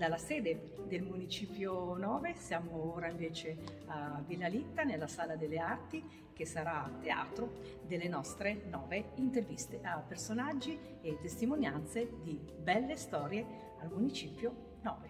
dalla sede del Municipio 9 siamo ora invece a Villa Litta nella Sala delle Arti che sarà teatro delle nostre nove interviste a personaggi e testimonianze di belle storie al Municipio 9.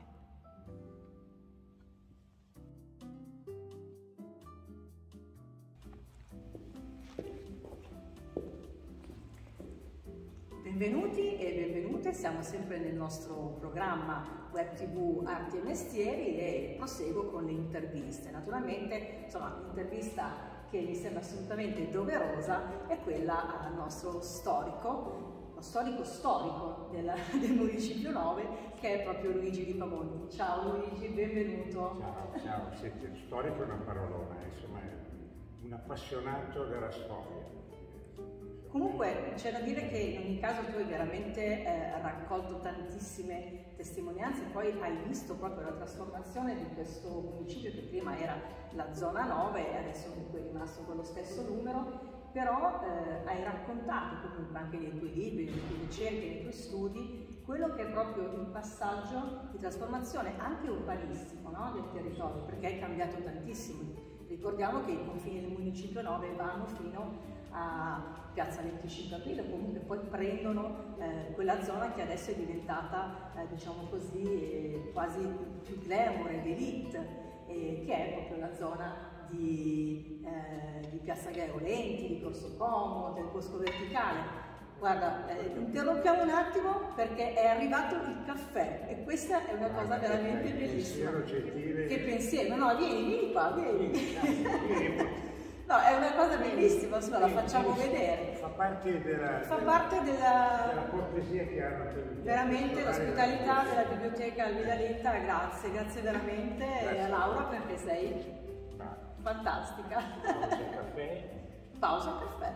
Benvenuti e benvenute, siamo sempre nel nostro programma Web TV Arti e Mestieri e proseguo con le interviste. Naturalmente, insomma, l'intervista che mi sembra assolutamente doverosa è quella al nostro storico, lo storico storico del, del Municipio 9, che è proprio Luigi Di Pavoni. Ciao Luigi, benvenuto. Ciao, ciao. Senti, storico è una parolona, insomma, è un appassionato della storia Comunque c'è da dire che in ogni caso tu hai veramente eh, raccolto tantissime testimonianze, poi hai visto proprio la trasformazione di questo municipio che prima era la zona 9 e adesso comunque è rimasto quello stesso numero, però eh, hai raccontato comunque anche nei tuoi libri, nelle tue ricerche, nei tuoi studi, quello che è proprio il passaggio di trasformazione anche urbanistico no? del territorio, perché è cambiato tantissimo. Ricordiamo che i confini del municipio 9 vanno fino a Piazza 25 Aprile, comunque poi prendono eh, quella zona che adesso è diventata, eh, diciamo così, eh, quasi più glamour ed elite, che è proprio la zona di, eh, di Piazza Gaeolenti, di Corso Como, del Bosco Verticale. Guarda, eh, interrompiamo un attimo perché è arrivato il caffè e questa è una cosa veramente bellissima. Che pensiero, no, vieni, vieni qua, vieni. vieni. No, è una cosa bellissima, insomma, la facciamo vedere. Fa parte della, fa parte della, della cortesia che hanno per Veramente l'ospitalità della biblioteca Alvida Letta, grazie, grazie veramente grazie. a Laura perché sei fantastica. Pausa caffè. Pausa caffè.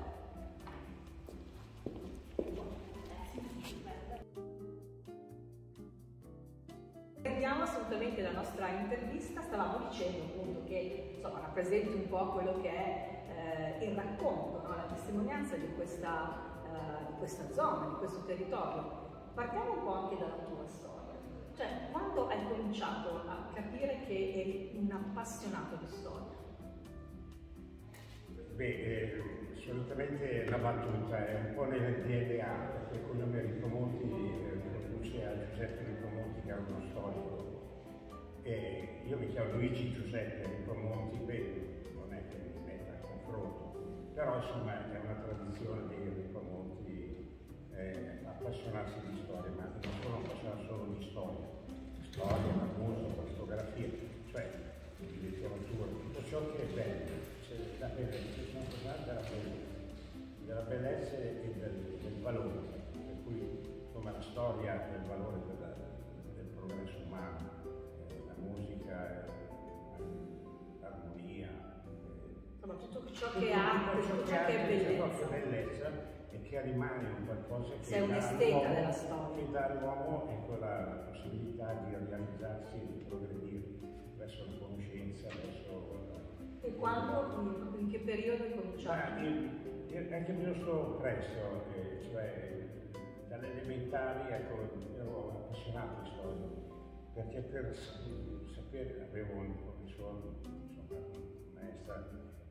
Vediamo assolutamente la nostra intervista, stavamo dicendo appunto che insomma, rappresenti un po' quello che è eh, il racconto, no? la testimonianza di questa, eh, di questa zona, di questo territorio. Partiamo un po' anche dalla tua storia, cioè quando hai cominciato a capire che eri un appassionato di storia? Beh, eh, assolutamente la battuta è un po' nel DNA, perché quello mi Ricomonti eh, a Giuseppe era uno storico. E io mi chiamo Luigi Giuseppe Ricomonti, beh, non è che mi metta a confronto, però insomma è una tradizione dei Ricomonti eh, appassionarsi di storia, ma non sono appassionato solo di storia, storia, la musica, fotografia, cioè di letteratura, tutto ciò che è bello, cioè, la bellezza, sono parlando della bellezza, della bellezza e del, del valore, per cui insomma la storia valore del, del progresso umano musica, l'armonia. Insomma, tutto ciò che ha, tutto ciò che è bellezza. bellezza e che rimane un qualcosa che Sei un esteta della storia. Che dà all'uomo ecco, la possibilità di realizzarsi e di progredire verso la conoscenza, verso... E quando, in che periodo hai cominciato? anche piuttosto presto, eh, cioè dalle elementari ecco, ero appassionato di storia perché per sapere, avevo un professore, insomma, una maestra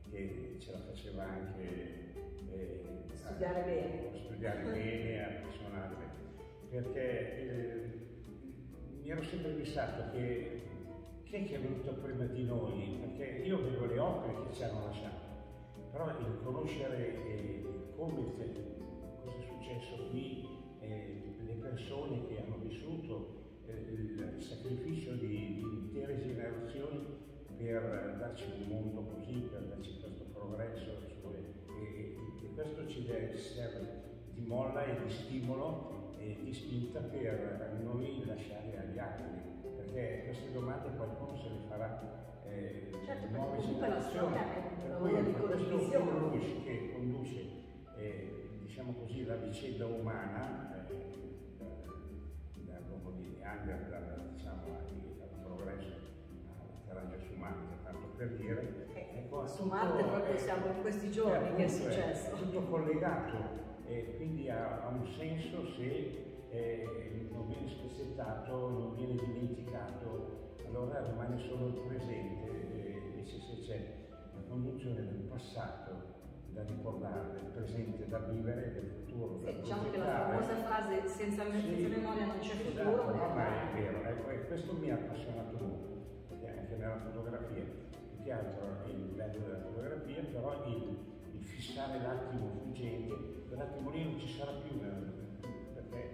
che ce la faceva anche eh, studiare a, bene, studiare bene, appassionare, perché eh, mi ero sempre fissato che chi è che è venuto prima di noi, perché io vedo le opere che ci hanno lasciato, però il conoscere eh, come, cosa è successo qui, eh, le persone che hanno vissuto, il sacrificio di, di intere generazioni per darci un mondo così, per darci questo progresso e, e, e questo ci deve serve di molla e di stimolo e di spinta per noi lasciare agli altri, perché queste domande qualcuno se le farà eh, certo, nuove generazioni. Per cui è questo conduce, che conduce eh, diciamo così, la vicenda umana anche dal, diciamo, progresso all'atterraggio su Marte, tanto per dire. Ecco, su Marte proprio siamo in questi giorni, che è successo? È tutto collegato e quindi ha, ha un senso se eh, non viene spezzettato, non viene dimenticato, allora rimane solo il presente, eh, invece se c'è la conduzione del passato da ricordare, del presente da vivere, del futuro da sì, Diciamo che la famosa frase senza, sì, memoria non c'è esatto, futuro. No, ma è vero, ecco, e questo mi ha appassionato molto, anche nella fotografia. Più che altro il bello della fotografia, però il, il fissare l'attimo fuggente, quell'attimo lì non ci sarà più nella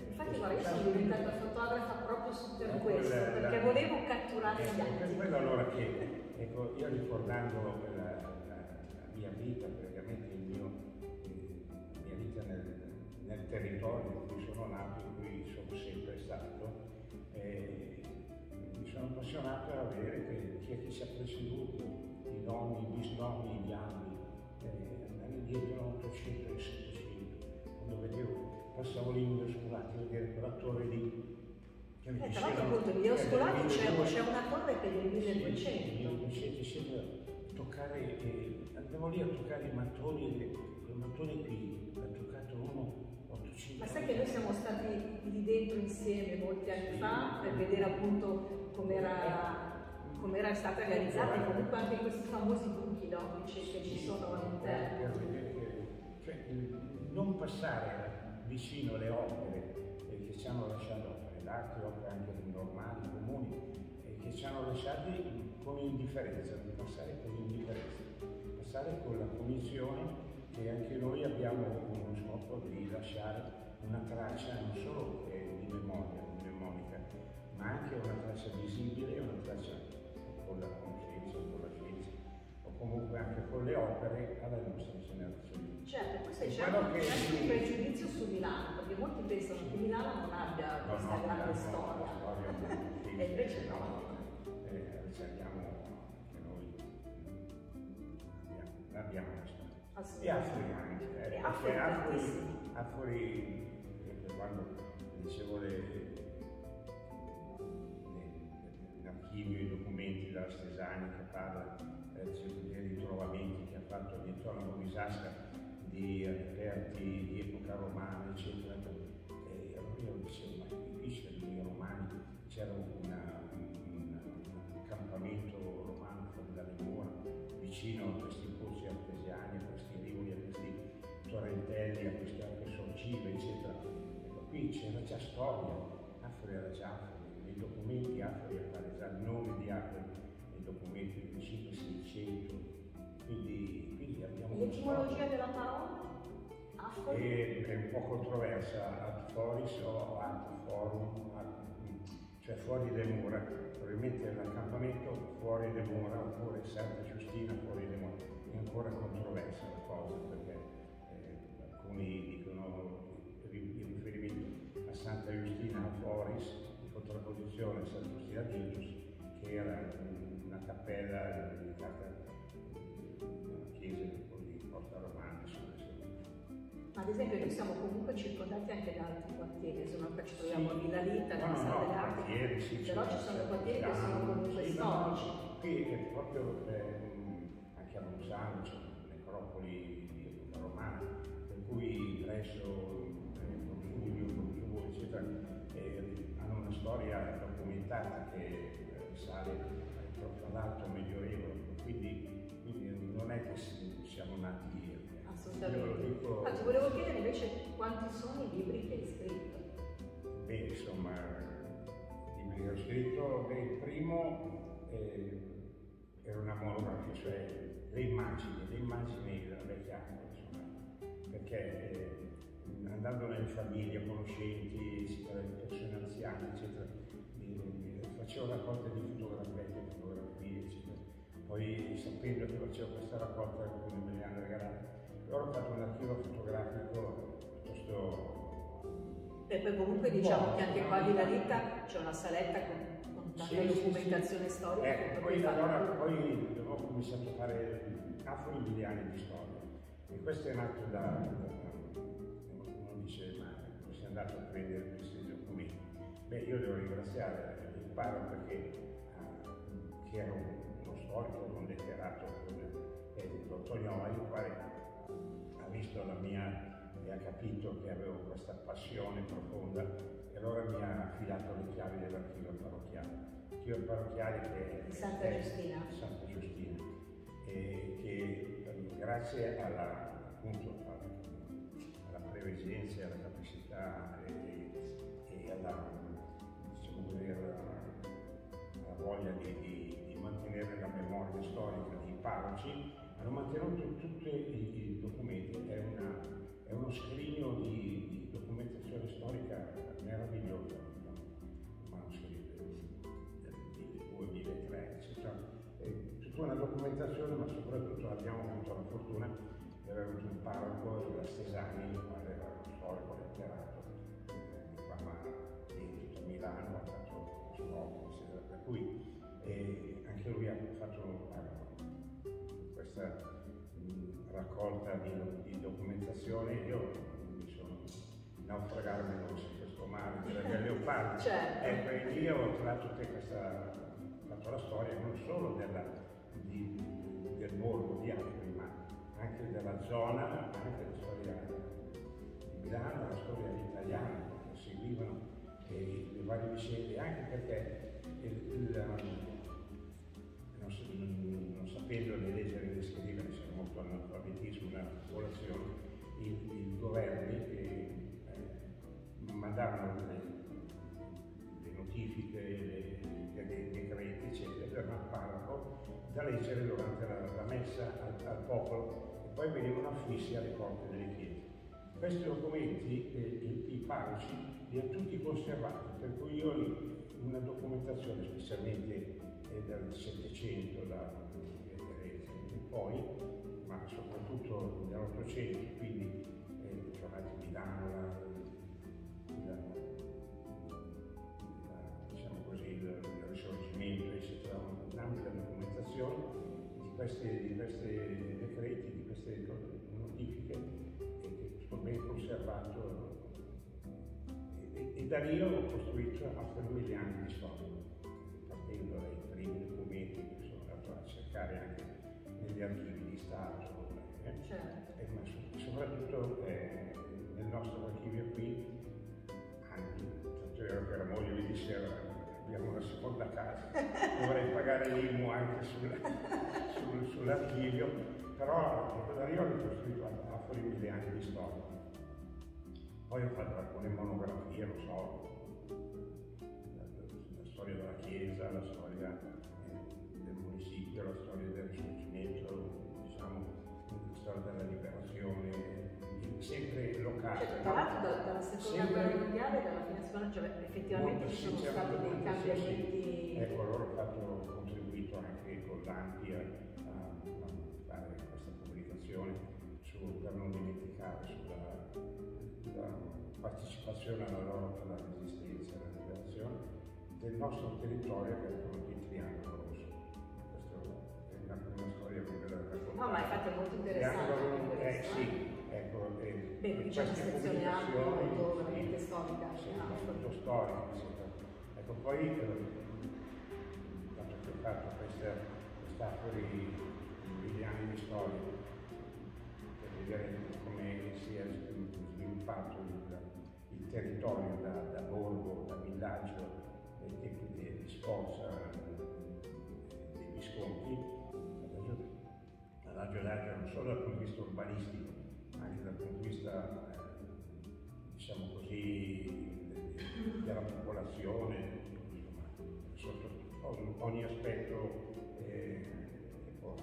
Infatti guarda, io sono diventata fotografa proprio per ecco, questo, la, perché volevo catturare ecco, gli atti. Per quello allora che, ecco, io ricordando la, la, la mia vita, praticamente il mio, eh, la mia vita nel, territorio in cui sono nato, in cui sono sempre stato, eh, mi sono appassionato a vedere che chi è che ci ha preceduto, i nomi, i bisnomi, gli anni, eh, andare indietro 800 e 700, quando vedevo passavo lì in Scolati a vedere quella torre lì. Che mi eh, tra l'altro appunto in Scolati c'è, una torre che è del 1200. 1200, sempre toccare, eh, andavo lì a toccare i mattoni, quel mattone qui, ha toccato uno 800. Ma sai che noi siamo stati lì dentro insieme molti anni fa per vedere appunto com'era come stata realizzata e comunque anche questi famosi buchi no, che, ci sono all'interno. Per vedere che, cioè, non passare vicino le opere che ci hanno lasciato, opere d'arte, opere anche normali, comuni, che ci hanno lasciati con indifferenza, di passare con indifferenza, passare con la convinzione che anche noi abbiamo uno scopo di lasciare una traccia non solo eh, di memoria, mnemonica, ma anche una traccia visibile una traccia con la conoscenza, con la scienza, o comunque anche con le opere alle nostre generazioni. Certo, questo c'è anche un pregiudizio su Milano, perché molti pensano che Milano non abbia no, questa no, grande storia. storia e invece no. Eh, ricerchiamo che noi abbiamo, una storia. E anche, eh, perché Afri, Afri eh, quando dicevo le, l'archivio, i documenti della Stesani che parla eh, dei ritrovamenti che ha fatto dietro alla Movisasca di reperti di epoca romana, eccetera. E allora io dicevo, ma è difficile i romani, c'era a queste acque sorcive, eccetera. Ecco, qui c'era già storia, Afri era già Afri, nei documenti Afri appare già il nome di Afri, nei documenti del 500-600, quindi, quindi abbiamo... L'etimologia della parola? È, è, un po' controversa, ad foris o ad forum, ad, cioè fuori le mura, probabilmente l'accampamento fuori le mura oppure Santa Giustina fuori le mura, è ancora controversa contrapposizione a di che era una cappella dedicata chiese di Porta Romana. Ma ad esempio noi siamo comunque circondati anche da altri quartieri, se non ci troviamo a Villa Lita, nella no, no, quartieri, sì, però ci sono quartieri che sono comunque sì, storici. No, qui è proprio eh, anche a Bolzano c'è necropoli di epoca romana, per cui presso Consumio, eh, Consumo, eccetera, una storia documentata che risale proprio all'alto medioevo, quindi non è che siamo nati ieri. Assolutamente. Dico... Ah, ti volevo chiedere invece quanti sono i libri che hai scritto? Beh, insomma, i libri che ho scritto, beh, il primo eh, era una monografia, cioè le immagini, le immagini della vecchia acqua, insomma, perché eh, andando nelle famiglie, conoscenti, eccetera, anziane, eccetera, mi, mi facevo raccolte di fotografie, fotografie, eccetera poi sapendo che facevo questa raccolta alcuni me li hanno regalati. Allora ho fatto un archivio fotografico piuttosto... E poi comunque diciamo che anche qua a Villa Rita c'è una saletta con, con tanta sì, documentazione sì, storica. Ecco, poi, allora, poi ho cominciato a fare afro miliani di storie. E questo è nato da, da uno dice ma come sei andato a prendere? Beh, io devo ringraziare il paro perché uh, che era un storico non letterato è il dottor Tognoli, il quale ha visto la mia e ha capito che avevo questa passione profonda e allora mi ha affidato le chiavi dell'archivio parrocchiale. L'archivio parrocchiale che di Santa è, Giustina. Santa Giustina, e che ehm, grazie alla, appunto, alla prevesenza, alla capacità e, e alla, alla, alla voglia di, di, di, mantenere la memoria storica dei parroci, hanno mantenuto tutti i, i documenti. È, una, è uno scrigno di, di documentazione storica meraviglioso, un manoscritto del 2003, cioè, tutta una documentazione, ma soprattutto abbiamo avuto la fortuna di avere avuto un parroco della Stesani, il quale era uno storico letterato, qua di tutto Milano, ha fatto scopo, per cui eh, anche lui ha fatto uh, questa mh, raccolta di, di documentazione, io mi sono naufragarmi non so mare della Leopardi. Certo. Ecco, e lì ho trovato tutta questa, fatto la storia non solo della, di, del borgo di Acri, ma anche della zona, anche la storia di Milano, la storia italiana, che seguivano e le varie vicende, anche perché il, il, non, non, sapendo né leggere né scrivere, c'è molto analfabetismo nella popolazione, i, governi eh, mandavano le, le notifiche, i decreti, eccetera, per un da leggere durante la, la messa al, al, popolo e poi venivano affissi alle porte delle chiese. Questi documenti eh, i, i parroci li hanno tutti conservati, per cui io una documentazione specialmente eh, dal Settecento, da Teresa e poi, ma soprattutto dall'Ottocento, quindi eh, di Milano, diciamo così, il, risorgimento, eccetera, un'ampia documentazione di questi, di questi decreti, di queste notifiche che sono ben conservato e, da lì ho costruito mille anni di storia, partendo dai primi documenti che sono andato a cercare anche negli archivi di Stato, eh, certo. e, ma soprattutto eh, nel nostro archivio qui vero che la moglie mi diceva abbiamo una seconda casa, dovrei pagare l'IMU anche sul, sul, sull'archivio, però da lì ho ricostruito a fuori mille anni di storia. Poi ho fatto alcune monografie, lo so, la, la storia della Chiesa, la storia del municipio, la storia del risorgimento, diciamo, la storia della liberazione, sempre locale. Cioè, tra l'altro dalla, dalla seconda guerra mondiale, dalla fine seconda, cioè, effettivamente ci sono stati dei cambiamenti. Ecco, loro hanno fatto contribuito anche con l'AMPI a, a, fare questa pubblicazione su, per non dimenticare sulla partecipazione alla lotta alla resistenza e alla liberazione del nostro territorio che è quello di Triangolo Rosso. Questa è una, una storia che ve la racconto. No, ma infatti è molto interessante. Eh, sì, Ecco, eh, Beh, una sezione anche molto veramente storica. Sì, molto storica. Ecco, poi eh, dato che ho fatto questa quest'arco di anni di storia, per vedere come si sviluppato il, il territorio da, da, borgo, da villaggio, tempi di, di Sforza, dei Visconti, d'Aria non solo dal punto di vista urbanistico, anche dal punto di vista, eh, diciamo così, della popolazione, sotto ogni aspetto eh, che può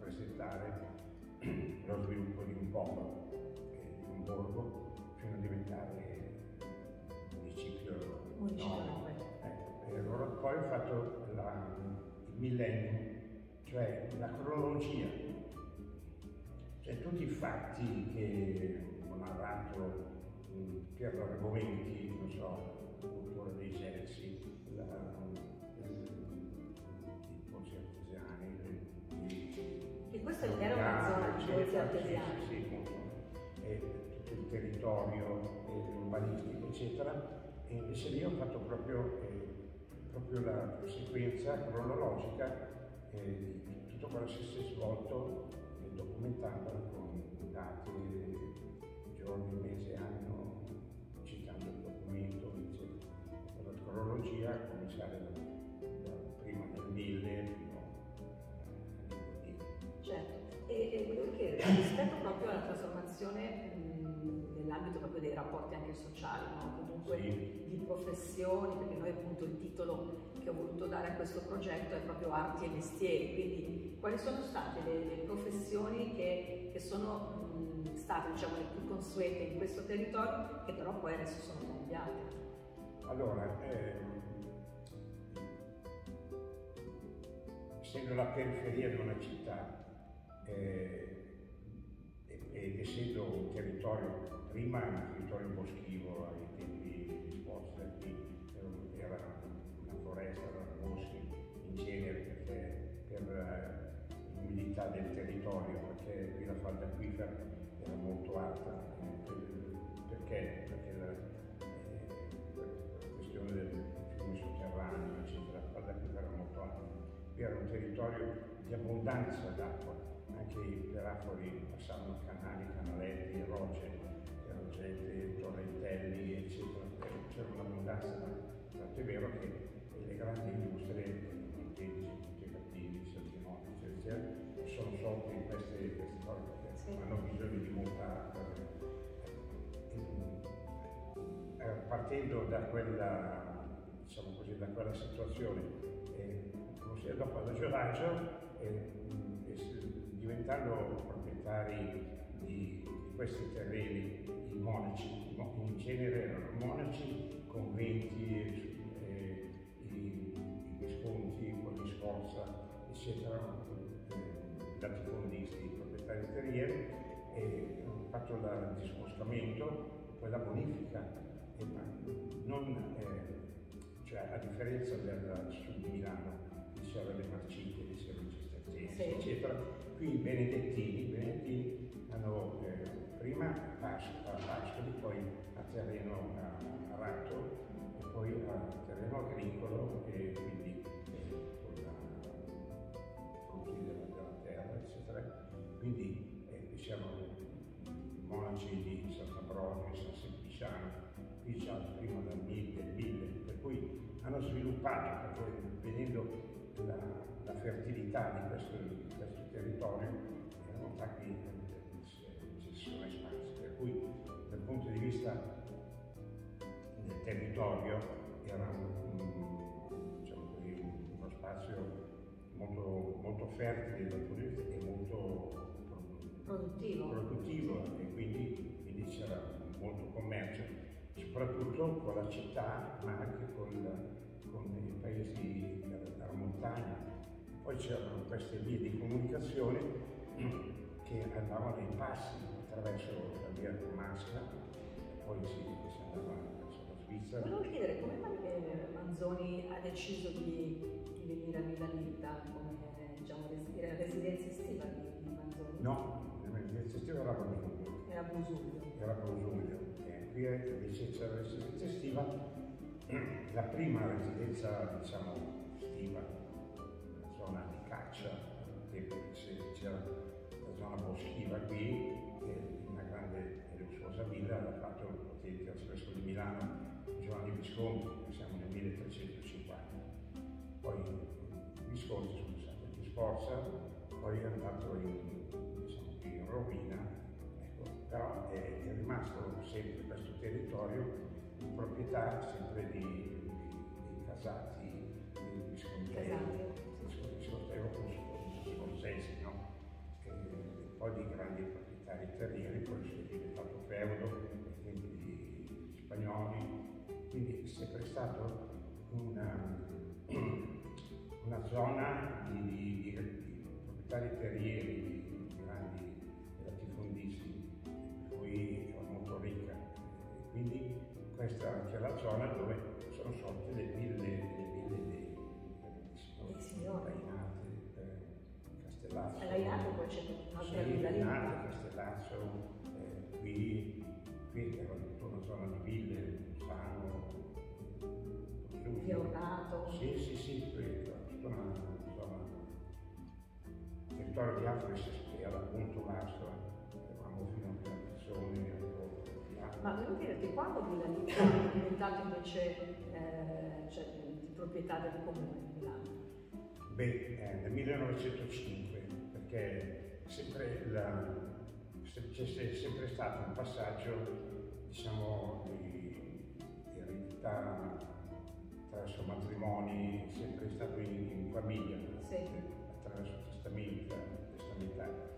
presentare lo sviluppo di un popolo, un borgo, fino a diventare municipio. Municipio Ecco, e allora poi ho fatto la, il millennio, cioè la cronologia cioè tutti i fatti che ho narrato per argomenti, non so, cultura dei Gelsi, la, i pozzi artesiani, e questo era una zona di pozzi artesiani? Territorio urbanistico, eccetera. E invece lì ho fatto proprio, eh, proprio la sequenza cronologica eh, di tutto quello che si è svolto documentandola con dati, giorni, mesi, anno, citando il documento, il a cominciare da, prima del 1000 fino a Certo, e, e volevo chiedere, rispetto proprio alla trasformazione nell'ambito proprio dei rapporti anche sociali, no? comunque sì. di professioni, perché noi appunto il titolo che ho voluto dare a questo progetto è proprio arti e mestieri, quindi quali sono state le, le professioni che, che sono mh, state diciamo, le più consuete in questo territorio che però poi adesso sono cambiate? Allora, eh, essendo la periferia di una città eh, ed essendo un territorio prima territorio boschivo ai tempi di Spotsy, era una foresta, erano boschi in genere perché, per l'umidità del territorio, perché qui la falda acquifera era molto alta, eh, perché? Perché la, eh, questione del fiume sotterraneo, eccetera, la falda acquifera era molto alta. Qui era un territorio di abbondanza d'acqua, anche i perafori passavano canali, canaletti, rocce, gente, torrentelli, eccetera, c'era un'abbondanza, tanto è vero che le grandi industrie, i tutti cattivi, Santinoti, eccetera, sono sorti in queste, queste cose perché sì. hanno bisogno di molta. Eh, partendo da quella, diciamo così, da quella situazione, eh, dopo l'agioraggio, eh, diventando proprietari di, questi terreni i monaci, in genere erano monaci, conventi, eh, i, i visconti, quelli Sforza, eccetera, eh, latifondisti, proprietari terrieri, e hanno fatto il discostamento, poi la bonifica, e, ma non, eh, cioè a differenza del sud di Milano, diceva le marcite, diceva i cistercensi, sì. eccetera, qui i benedettini, benedettini hanno eh, prima Pascoli, poi a terreno a, a Ratto e poi a terreno agricolo e quindi eh, con frutti della, terra, eccetera. Quindi eh, diciamo i monaci di Sant'Ambrogio San Sempliciano, qui già prima del 1000, per cui hanno sviluppato, vedendo la, la fertilità di questo, di questo territorio, erano stati sono espansi, per cui dal punto di vista del territorio era un, diciamo così, uno spazio molto, molto fertile dal punto di vista e molto produttivo, produttivo e quindi, quindi c'era molto commercio, soprattutto con la città ma anche con, con i paesi della montagna. Poi c'erano queste vie di comunicazione che andavano ai passi attraverso la via Comasca, poi si, si andava verso la Svizzera. Volevo chiedere come mai Manzoni ha deciso di, di venire a Milanita come diciamo, residenza estiva di, Manzoni? No, la residenza estiva era a Brusugno. Era a Brusugno. Era a Brusugno. E qui invece c'è la residenza estiva, la prima residenza diciamo estiva, la zona di caccia, c'era la zona boschiva qui, e villa, l'ha fatto il potente arzvescovo di Milano Giovanni Visconti, siamo nel 1350. Poi Visconti sono stati in Sforza, poi è andato in, diciamo, in rovina, ecco. però è, è, rimasto sempre questo territorio in proprietà sempre di, di, di casati, di viscontei, scozzesi, no? E, poi di grandi proprietà militari terrieri, poi tempi di spagnoli, quindi è sempre stato una, una zona di, di, di, proprietari terrieri, di, grandi latifondisti, per cui era molto ricca. E quindi questa è la zona dove sono sorte le ville, le ville dei, dei signori, eh, Castellazzo. Rainate poi c'è un'altra villa lì. Castellazzo, qui, qui era tutta una zona di ville, Sano, Fiorato. Sì, sì, sì, tutta una. Il territorio di Afris era appunto vasto, avevamo fino a mille persone. Ma volevo chiederti, quando Villa Lippa è diventato invece, eh, cioè, proprietà del comune di Milano? Beh, eh, nel 1905, perché sempre la, c'è sempre stato un passaggio, diciamo, di, di eredità attraverso matrimoni, sempre stato in, in famiglia, sì. attraverso testamento, testamentario.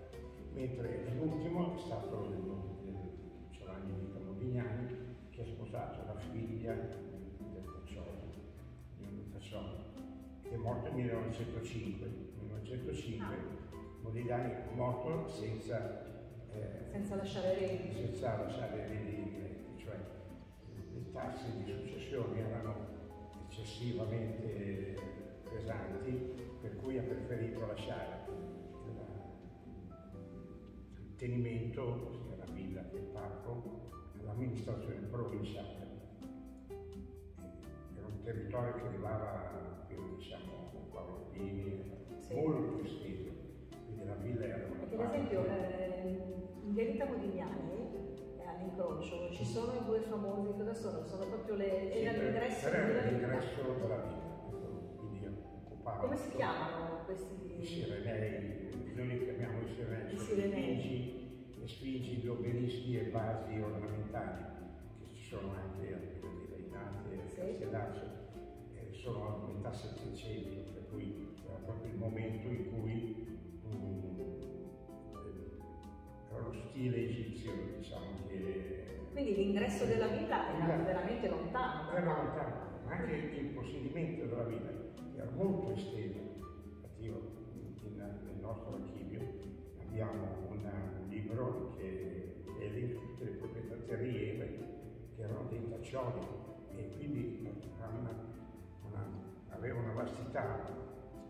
Mentre l'ultimo è stato Giovanni Vita Modignani, che ha sposato la figlia del Tacciolo, di un Tacciolo, che è morto nel 1905. Nel 1905 ah. Modigliani è morto senza, senza lasciare eredi. Senza lasciare eredi, cioè le tasse di successione erano eccessivamente pesanti, per cui ha preferito lasciare il tenimento, sia la villa che il parco, all'amministrazione provinciale. Era un territorio che arrivava, diciamo, Paolo Pini, sì. molto esteso, quindi la villa era una Perché, ad esempio, eh, in Vialita Modigliani all'incrocio ci sono i due famosi, cosa sono? Sono proprio le, sì, l'ingresso della vita. l'ingresso della vita, quindi occupava. Come si chiamano questi? I sirenei, noi li chiamiamo i sirenei, I sirenei le sfingi, gli obelischi e vasi ornamentali, che ci sono anche dei nati e. Castellaccio, eh, sono a metà Settecento, per cui era proprio il momento in cui lo stile egizio, diciamo che... Quindi l'ingresso della villa era veramente lontano. Era lontano, ma anche il possedimento della villa era molto esteso. Infatti io nel nostro archivio abbiamo libro che elenca tutte le proprietà terriere che erano dei taccioli e quindi una, una, aveva una vastità,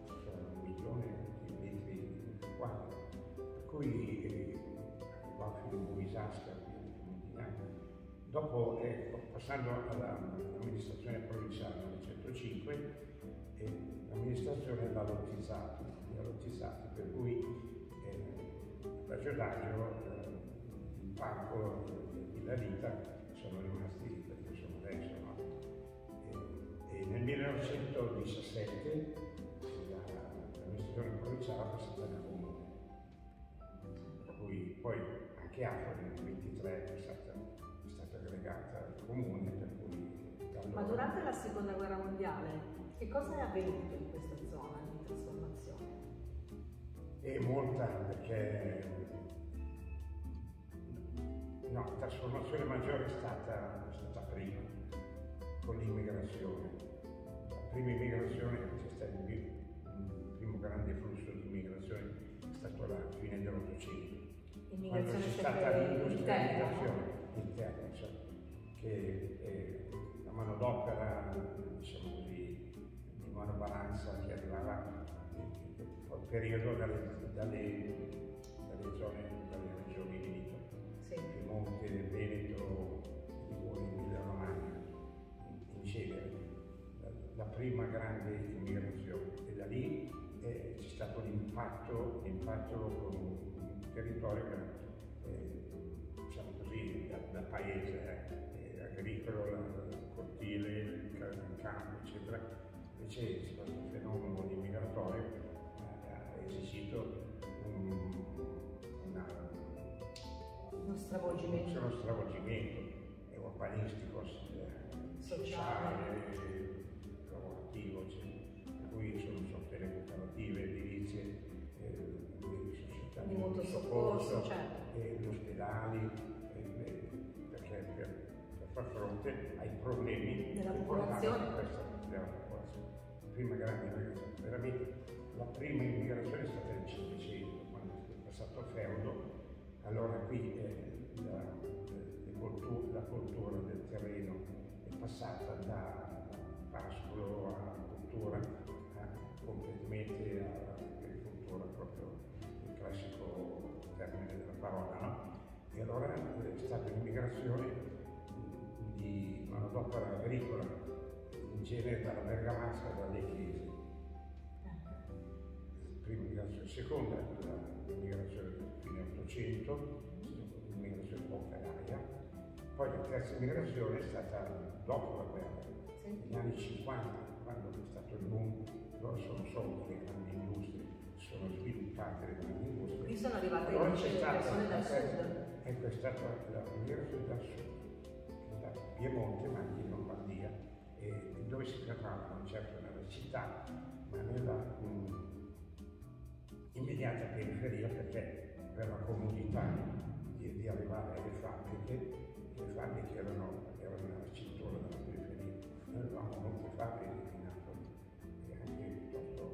cioè un milione di metri quadri, per cui arrivava fino a Buisasca, Dopo, eh, passando all'amministrazione provinciale nel 105, eh, l'amministrazione l'ha lottizzato, per cui Ragionaggio, eh, il parco di La Vita sono rimasti perché sono adesso. No? E, e nel 1917 l'amministrazione provinciale ha passato al comune, anche Afro nel 1923 è stata, è stata aggregata al comune. Per cui. Ma durante la seconda guerra mondiale che cosa è avvenuto in questa zona di trasformazione? E molta perché No, la trasformazione maggiore è stata, è stata prima, con l'immigrazione. La prima immigrazione, c'è stato il, primo grande flusso di immigrazione, è stato alla fine dell'Ottocento. Quando c'è stata l'industrializzazione interna, cioè, che è la manodopera, diciamo così, di manovalanza che arrivava nel periodo dalle, dalle, dalle zone, dalle regioni limitrofe sì. Piemonte, Veneto, Ligure, Emilia Romagna, in genere, la, la, prima grande immigrazione. E da lì eh, c'è stato l'impatto, l'impatto con un territorio che eh, paese eh, agricolo, la, la cortile, il, il campo, eccetera. Invece stato un fenomeno immigratorio eh, ha esistito un uno stravolgimento. Uno stravolgimento urbanistico, eh, sociale, lavorativo, cioè, per cui sono tutte le cooperative edilizie, eh, società di molto soccorso, certo. eh, gli ospedali, far fronte ai problemi della popolazione. Della popolazione. La prima grande immigrazione, veramente la prima immigrazione è stata nel Cinquecento, quando è passato a feudo allora qui eh, la, cultura, la, cultura, del terreno è passata da pascolo a cultura a, completamente all'agricoltura, proprio il classico termine della parola. No? E allora è stata un'immigrazione di manodopera agricola, in genere dalla bergamasca e dalle chiese. Prima immigrazione, seconda l'immigrazione 1800, l'immigrazione operaia, poi la terza immigrazione è stata dopo la guerra, negli anni 50, quando è stato il boom, loro sono solo le grandi industrie, sono sviluppate le grandi industrie. Qui sono arrivate le persone dal sud. Ecco, è stata la migrazione dal sud, Piemonte, ma anche in Lombardia, e dove si trovavano non certo nella città, ma nella um, immediata periferia perché per la comodità di, di arrivare alle fabbriche, le fabbriche erano, erano nella cintura della periferia, noi avevamo molte fabbriche di Napoli e anche piuttosto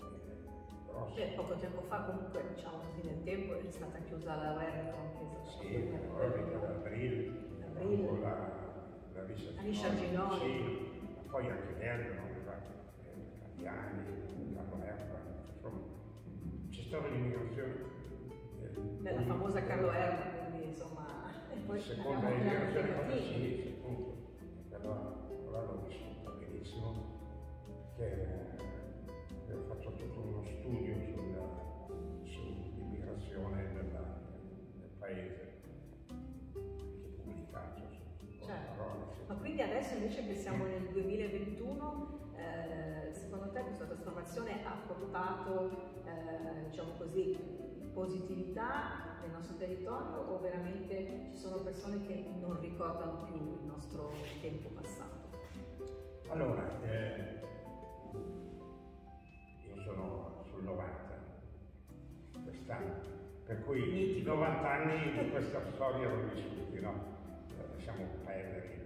eh, grosse. Cioè, poco tempo fa comunque, diciamo così, nel tempo è stata chiusa la Wernicon, che Sì, però da aprile, Aprile. la, Risa Riscia Ginoli. Sì, ma poi anche Bergamo, eh, Caviani, Carlo Erba, insomma, c'è stata l'immigrazione. eh, Nella poi- famosa Carlo Erba, quindi insomma... Poi seconda immigrazione sì, appunto, allora, l'ho vissuta benissimo, che eh, ho fatto tutto uno studio sull'immigrazione della- del paese, quindi adesso invece che siamo nel 2021, eh, secondo te questa trasformazione ha portato, eh, diciamo così, positività nel nostro territorio o veramente ci sono persone che non ricordano più il nostro tempo passato? Allora, eh, io sono sul 90 quest'anno, per cui i 90 anni di questa storia l'ho vissuti, no? Eh, Lasciamo perdere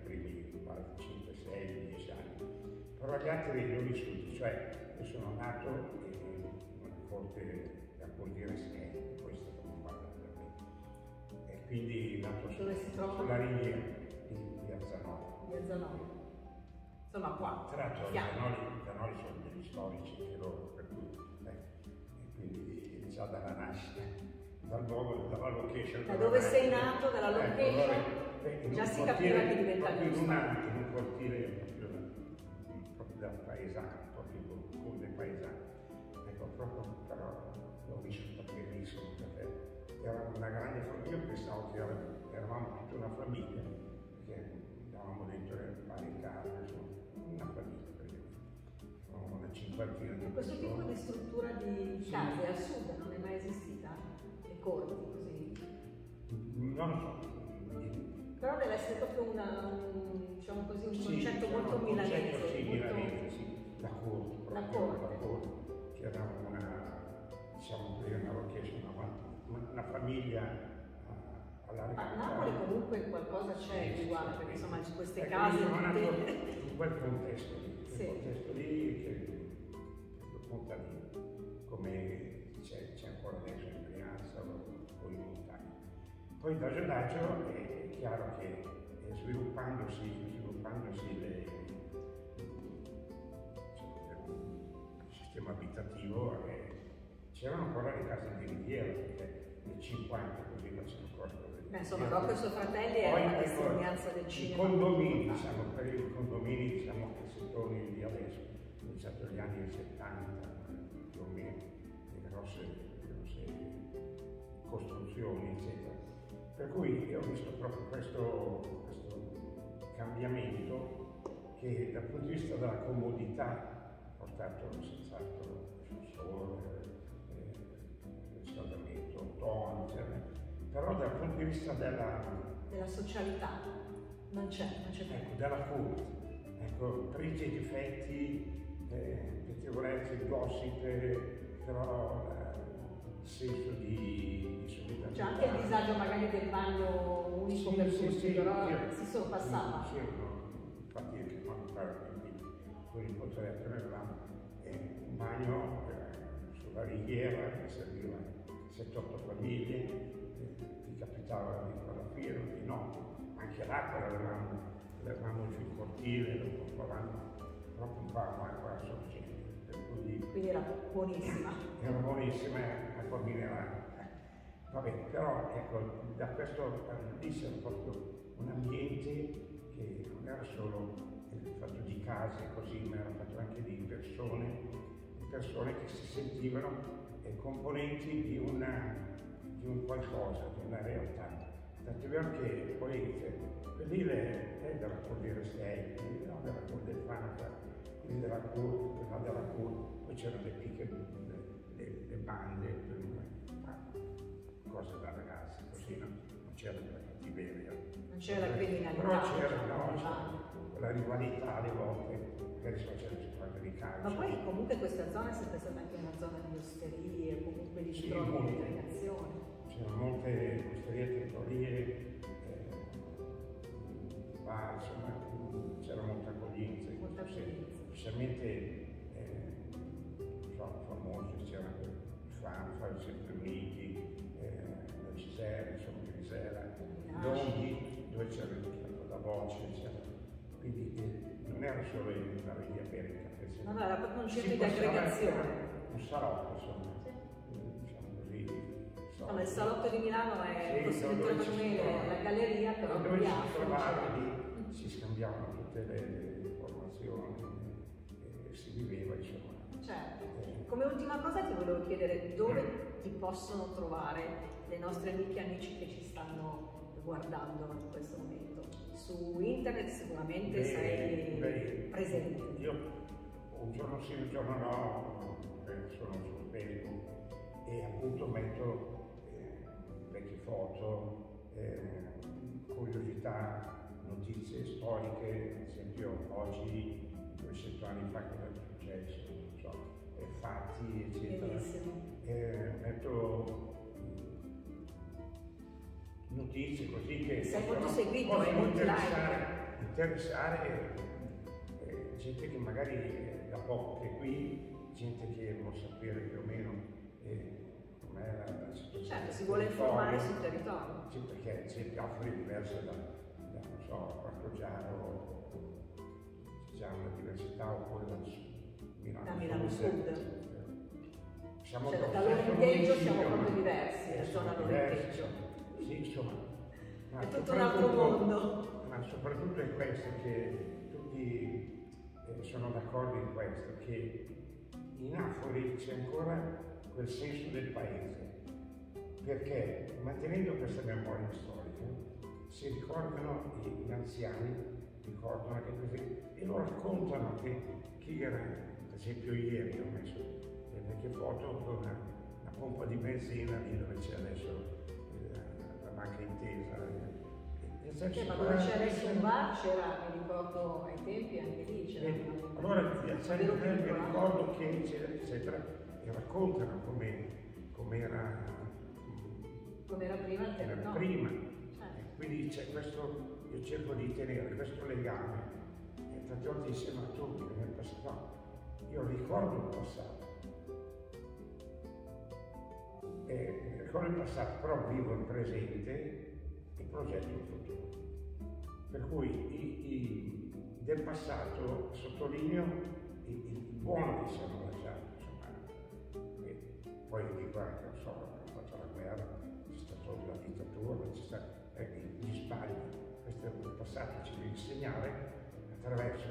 i primi 4, 5, 6, 10 anni, però gli altri li ho vissuti, cioè io sono nato in una corte da Cordiere Sei, questo è come parla per me, e quindi nato su- Dove si trova? sulla riviera di, di Azzanova. Di Azzanoli. Insomma qua, Tra l'altro i fianco. canoli, i canoli sono degli storici anche loro, per cui, eh, e quindi già dalla nascita, dal luogo, dalla location. Da dove sei nato, dalla Ecco, location, allora, eh, già un si capiva che diventa proprio in un in un cortile proprio, da paesano, proprio dei paesani. Ecco, proprio però l'ho vissuto perché era una grande famiglia, io pensavo che era- eravamo tutta una famiglia, perché andavamo dentro le case, insomma, una famiglia una cinquantina di Questo tipo persone. di struttura di Sì. case al sud non è mai esistita? Le corti così? Non lo so. Però deve essere proprio una, un, diciamo così, un Sì, concetto diciamo, molto un concetto, milanese. Sì, molto- milanese, sì. La corte, La proprio, corte. la corte, che era una, diciamo, una location, una, una famiglia ah, A. Napoli comunque qualcosa c'è Sì, di sì, uguale, sì. perché insomma queste Ecco, case tutte- in quel contesto lì, quel Sì. contesto lì che che conta lì, come c'è, c'è ancora adesso Poi da Giodaggio è chiaro che sviluppandosi, sviluppandosi le, cioè, il sistema abitativo eh, c'erano ancora le case di riviera perché nel 50 così facevano ancora Beh, insomma, e suoi fratelli erano la ecco, testimonianza del I cinema. condomini, diciamo, per i condomini, diciamo che si torni di adesso, cominciato negli anni 70, più o meno, le grosse, grosse costruzioni, eccetera. Per cui ho visto proprio questo, questo cambiamento che dal punto di vista della comodità ha portato senz'altro sole, eh, riscaldamento, tono, eccetera. però dal punto di vista della, Della socialità. Non c'è, non c'è più. ecco, della cura, ecco, pregi e difetti, eh, pettegolezzi, gossip, eh, però eh, senso di, di solidarietà. C'è anche il disagio magari del bagno unico Sì, per tutti, sì, però sì. si sorpassava. Sì, no, infatti anche quando parlo quindi con il potere noi avevamo eh, un bagno eh, sulla riviera che serviva 7-8 famiglie, eh, ti capitava di fare la fiera, di notte, anche l'acqua l'avevamo, l'avevamo in cortile, lo pompavamo proprio un bagno acqua sufficiente, per cui Quindi era buonissima. era buonissima acqua minerale. Vabbè, però ecco, da questo lì c'era proprio un ambiente che non era solo fatto di case così, ma era fatto anche di persone, di persone che si sentivano eh, componenti di, una, di un qualcosa, di una realtà. Tanto è vero che poi eh, lì è della Corriere 6, no, della Corriere del quelli della Cour, quella della Cour, poi c'erano le picche, le, le bande, cose da ragazzi, così no? non c'era la cattiveria. Non c'era la criminalità. Però c'era, no, la rivalità alle volte, magari sono c'era squadre di calcio. Ma poi comunque questa zona è sempre stata anche una zona di osterie, comunque di molte, di aggregazione. C'erano molte osterie, tettorie, eh, bar, insomma, c'era molta accoglienza. Molta accoglienza. Specialmente eh, famosi, c'era il Fanfa, sempre uniti, eh, la Cisera, insomma, Grisera, Longhi, dove c'era la voce, c'era quindi eh, non era solo andare lì a bere il caffè. No, no, era proprio un centro di aggregazione. Un salotto, insomma. Sì. Diciamo così. No, ma il salotto di Milano è sì, come la galleria, però dove ci si trovava lì, si scambiavano tutte le, le informazioni e si viveva, insomma. Certo. Eh. Come ultima cosa ti volevo chiedere dove ti possono trovare le nostre amiche e amici che ci stanno guardando in questo momento. Su internet sicuramente beh, sei beh, presente. Io un giorno sì, un giorno no, sono su Facebook e appunto metto eh, vecchie foto, eh, curiosità, notizie storiche, ad esempio oggi, 200 anni fa cosa è successo, fatti, eccetera. Eh, metto notizie così che sei molto seguito molto interessare, interessare eh, gente che magari da poco che è qui, gente che vuole sapere più o meno eh, com'è la, la situazione. Certo, si vuole informare sul territorio. Sì, perché c'è Piaffoli diverse da, da, non so, Quartogiaro, c'è già un'università oppure da Milano, da Milano Sud. Siamo cioè, da Lorenteggio siamo proprio diversi, la zona Lorenteggio sì, insomma. È tutto un altro mondo. Ma soprattutto è questo che tutti eh, sono d'accordo in questo, che in Afori c'è ancora quel senso del paese, perché mantenendo questa memoria storica si ricordano gli anziani, ricordano che così, e lo raccontano che chi era, esempio ieri ho messo le vecchie foto con una, una pompa di benzina lì dove c'è adesso banca intesa. Sì, ma dove c'era adesso un bar c'era, mi ricordo ai tempi anche lì c'era. Eh, allora gli acciari mi ricordo che c'era, eccetera, e raccontano come era come era prima il Era no. prima. Certo. Quindi c'è questo, io cerco di tenere questo legame. E tante volte insieme a tutti, nel passato, io ricordo il passato. E ricordo il passato, però vivo il presente e progetto il futuro. Per cui i, i, del passato sottolineo il, il, buono che siamo lasciati, insomma, e poi dico anche, non so, fatto la guerra, c'è stata la dittatura, c'è stato, eh, gli sbagli, questo il passato ci deve insegnare attraverso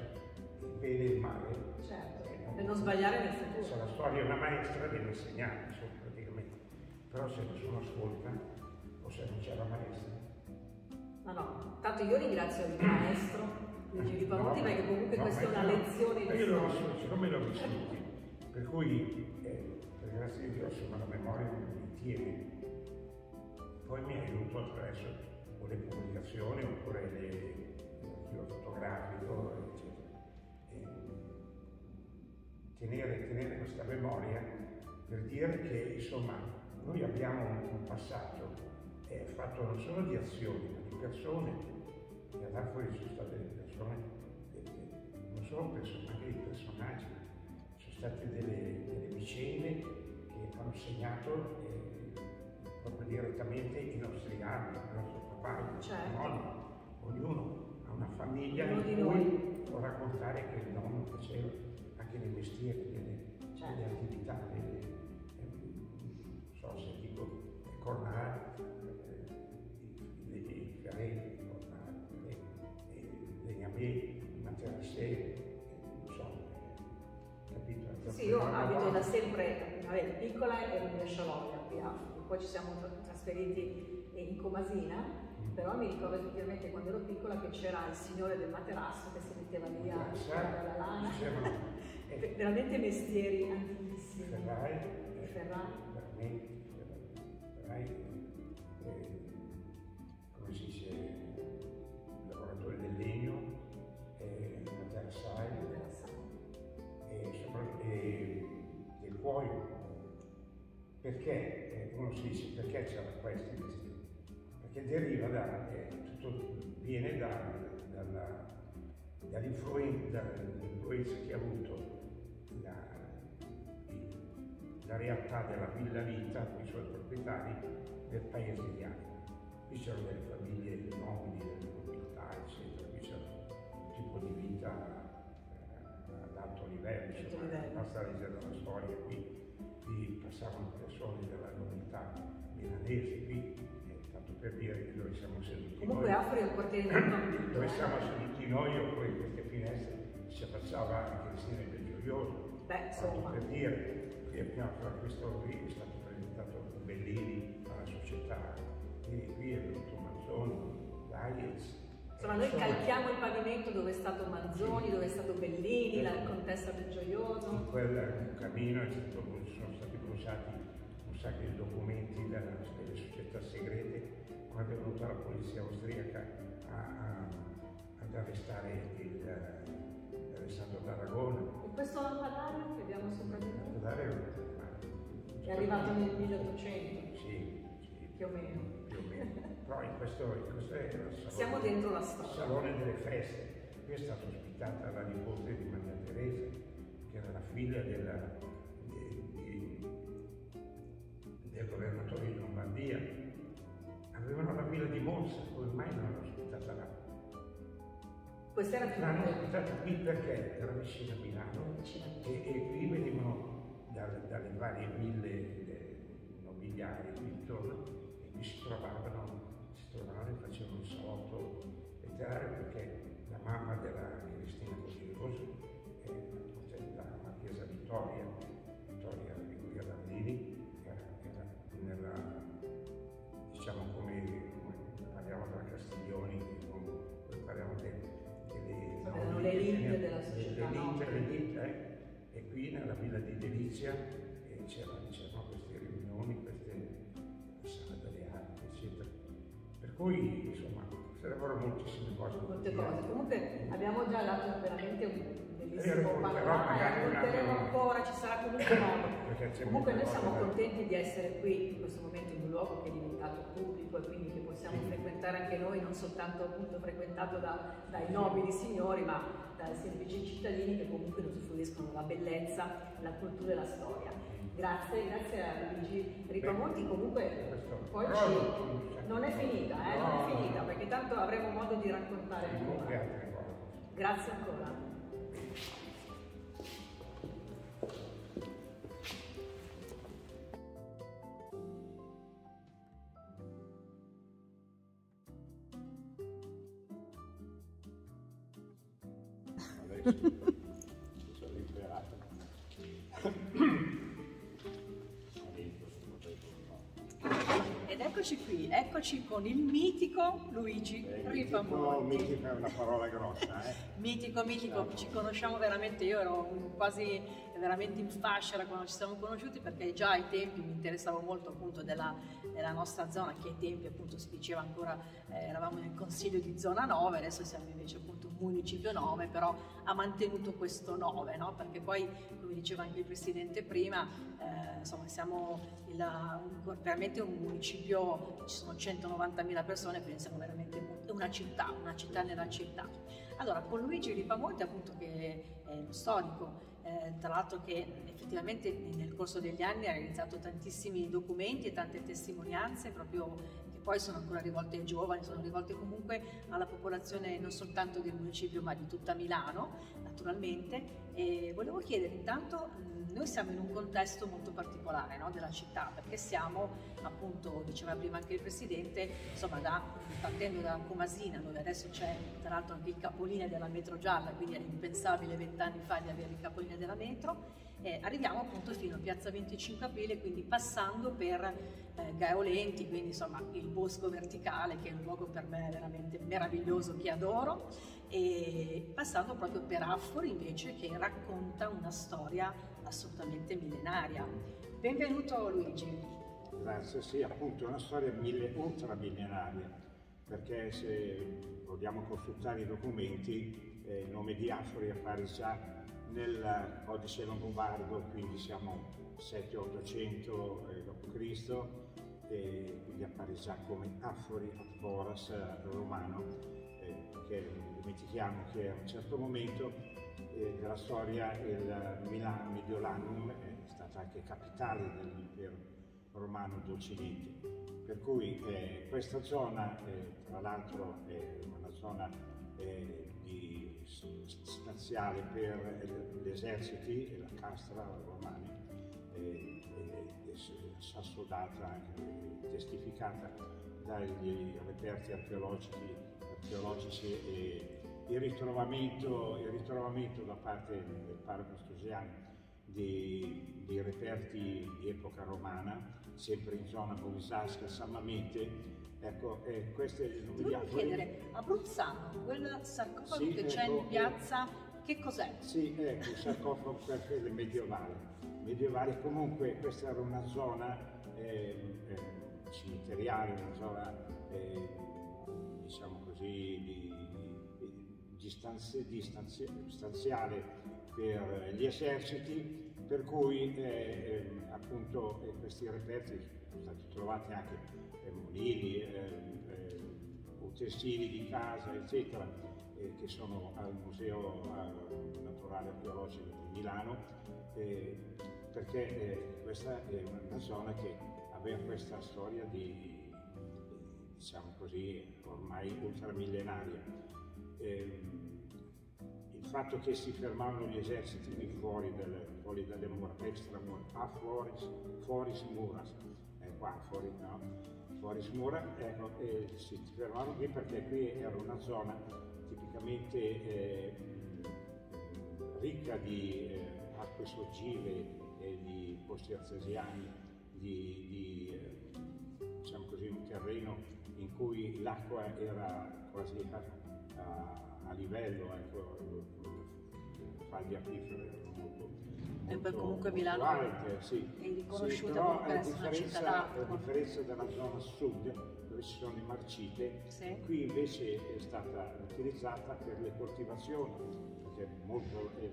il bene e il male. Certo, eh, per non sbagliare nel futuro. Se la storia è una maestra deve insegnare, insomma però se nessuno ascolta o se non c'è la maestra. Ma no, tanto io ringrazio il maestro Luigi Riparotti no, perché comunque no, questa è una lezione di Io l'ho siccome l'ho vissuti, per cui eh, per grazia di Dio insomma la memoria mi tiene. Poi mi aiuto attraverso o le pubblicazioni oppure l'archivio fotografico, tenere, tenere questa memoria per dire che insomma noi abbiamo un passato eh, fatto non solo di azioni, ma di persone, e a dar fuori sono state delle persone, non solo persone, ma anche dei personaggi, sono state delle, delle vicende che hanno segnato eh, proprio direttamente i nostri anni, il nostro papà, i certo. nonni, ognuno ha una famiglia Uno in cui può raccontare che il nonno faceva dei mestieri, delle, certo. delle attività, delle, Cornare, i Fiaretti, Cornare, Legnabé, Materassé, insomma, capito? Sì, io abito da sempre, vabbè, piccola ero in Scialoglia, qui a poi ci siamo trasferiti in Comasina, mm. però mi ricordo effettivamente quando ero piccola che c'era il signore del materasso che si metteva lì a la lana. Eh, Veramente mestieri antichissimi. Ferrai, eh, ferrai. veramente, Ferrai, eh, come si dice, lavoratori del legno, eh, materassai, e, sopra- e del cuoio. Perché? Eh, uno si dice perché c'era questo mestiere? Perché deriva da, eh, tutto viene da, dall'influenza che ha avuto la realtà della villa vita i suoi proprietari del paese di Acqua. Qui c'erano delle famiglie nobili, delle nobiltà, eccetera, qui c'era un tipo di vita eh, ad alto livello, insomma, basta leggere la storia qui, qui passavano persone della nobiltà milanese, qui, eh, tanto per dire che dove siamo seduti Comunque noi, Afri è il quartiere dove eh. siamo seduti noi o poi in queste finestre si affacciava anche Cristina e Gioioso, Beh, Tanto insomma. per dire, qui abbiamo fatto questo qui è stato presentato Bellini alla società, quindi qui è venuto Manzoni, Hayez. Insomma, noi calchiamo il pavimento dove è stato Manzoni, dove è stato Bellini, la contessa del In Gioioso. quel cammino stato- sono stati bruciati un sacco di documenti delle società segrete quando è venuta la polizia austriaca a- a- ad arrestare il, eh, Alessandro d'Aragona. E questo lampadario che abbiamo sopra di noi Un- è arrivato nel 1800, Sì, sì, più o meno. più o meno. Però in questo, in questo è il salone, Siamo dentro la storia. salone delle feste. Qui è stata ospitata la nipote di Maria Teresa, che era la figlia della- di- di- del governatore di Lombardia. Avevano la villa di Monza, come mai non l'hanno ospitata là? Questa era più L'hanno ospitata qui perché era vicino a Milano e, e qui venivano dal- dalle varie ville eh, nobiliari qui intorno e qui si trovavano, si trovavano e facevano un salotto letterario perché la mamma della Cristina Cosirioso è la Marchesa Vittoria, Vittoria Gherardini, era, era nella, diciamo come, come parliamo della Castiglioni, come parliamo de- delle Erano le elite della società l'elite, nobile. l'elite, eh. e qui nella villa di Delizia eh, c'erano, c'erano queste riunioni, queste sale delle arti, eccetera. Per cui, insomma, sarebbero moltissime cose. molte cose. Comunque abbiamo già dato veramente un bellissimo panorama e racconteremo ancora, ci sarà comunque modo. Comunque noi siamo contenti di essere qui in questo momento in un luogo che è diventato pubblico e quindi che possiamo frequentare anche noi, non soltanto appunto frequentato da- dai nobili signori, ma dai semplici cittadini che comunque ne usufruiscono della bellezza, la cultura e la storia. Grazie, grazie a Luigi Ripamonti, comunque poi ci- non- non è finita, eh, non è finita, perché tanto avremo modo di raccontare ancora. Grazie ancora. Con il mitico Luigi no. Ripamonti. Mitica è una parola grossa, eh? Mitico, mitico, ci conosciamo veramente, io ero quasi veramente in fascia da quando ci siamo conosciuti perché già ai tempi mi interessavo molto appunto della, della nostra zona, che ai tempi appunto si diceva ancora, eh, eravamo nel consiglio di zona 9, adesso siamo invece appunto un municipio 9, però ha mantenuto questo 9, no? perché poi come diceva anche il Presidente prima, eh, insomma siamo il- veramente un municipio, ci sono 190.000 persone, quindi siamo veramente una città, una città nella città. Allora, con Luigi Ripamonte, appunto, che è uno storico, eh, tra l'altro che effettivamente nel corso degli anni ha realizzato tantissimi documenti e tante testimonianze proprio che poi sono ancora rivolte ai giovani, sono rivolte comunque alla popolazione non soltanto del municipio ma di tutta Milano, naturalmente. E volevo chiedere intanto, noi siamo in un contesto molto particolare no, della città, perché siamo appunto, diceva prima anche il Presidente, insomma da, partendo da Comasina, dove adesso c'è tra l'altro anche il capolinea della metro gialla, quindi era impensabile vent'anni fa di avere il capolinea della metro, eh, arriviamo appunto fino a Piazza 25 Aprile, quindi passando per eh, Gaeolenti, quindi insomma il bosco verticale che è un luogo per me veramente meraviglioso che adoro e passando proprio per Affori invece che racconta una storia assolutamente millenaria. Benvenuto Luigi. Grazie, sì, appunto è una storia mille, ultramillenaria, perché se vogliamo consultare i documenti, eh, il nome di Affori appare già nel codice longobardo, quindi siamo 700-800 eh, d.C., e quindi appare già come Affori Boras romano, eh, che dimentichiamo che a un certo momento eh, della storia il Milan Mediolanum è stata anche capitale dell'impero romano d'Occidente. Per cui eh, questa zona, eh, tra l'altro, è una zona eh, di, stanziale per gli eserciti e la castra romani, eh, assodata, anche testificata dagli reperti archeologici, archeologici e il ritrovamento, il ritrovamento da parte del parco stusiano di, di, reperti di epoca romana, sempre in zona Bovisasca, Samamete. Ecco, eh, queste non vediamo. chiedere, a Bruzzano, quel sarcofago sì, che ecco, c'è in piazza, che cos'è? Sì, ecco, il sarcofago è medievale. Medievale comunque questa era una zona eh, eh, cimiteriale, una zona eh, diciamo così di, di, di, stanzi, stanziale per gli eserciti, per cui eh, eh, appunto eh, questi reperti sono stati trovati anche eh, mulini, eh, eh, utensili di casa, eccetera, che sono al Museo Naturale Archeologico di Milano, perché questa è una zona che aveva questa storia di, diciamo così, ormai ultramillenaria. Ehm, il fatto che si fermavano gli eserciti qui fuori, del, fuori dalle mura, extra mura, a fuori, fuori muras, eh, qua fuori no, fuori mura, ecco, eh, si fermavano qui perché qui era una zona tipicamente eh, ricca di eh, acque soggive e di posti artesiani, di, di eh, diciamo così, un terreno in cui l'acqua era quasi a, a livello, ecco, falli acquiferi molto, e poi comunque Milano alte, sì. è riconosciuta sì, per essere una città d'acqua. A differenza della zona sud, dove ci sono le marcite, sì. qui invece è stata utilizzata per le coltivazioni, perché molto, eh,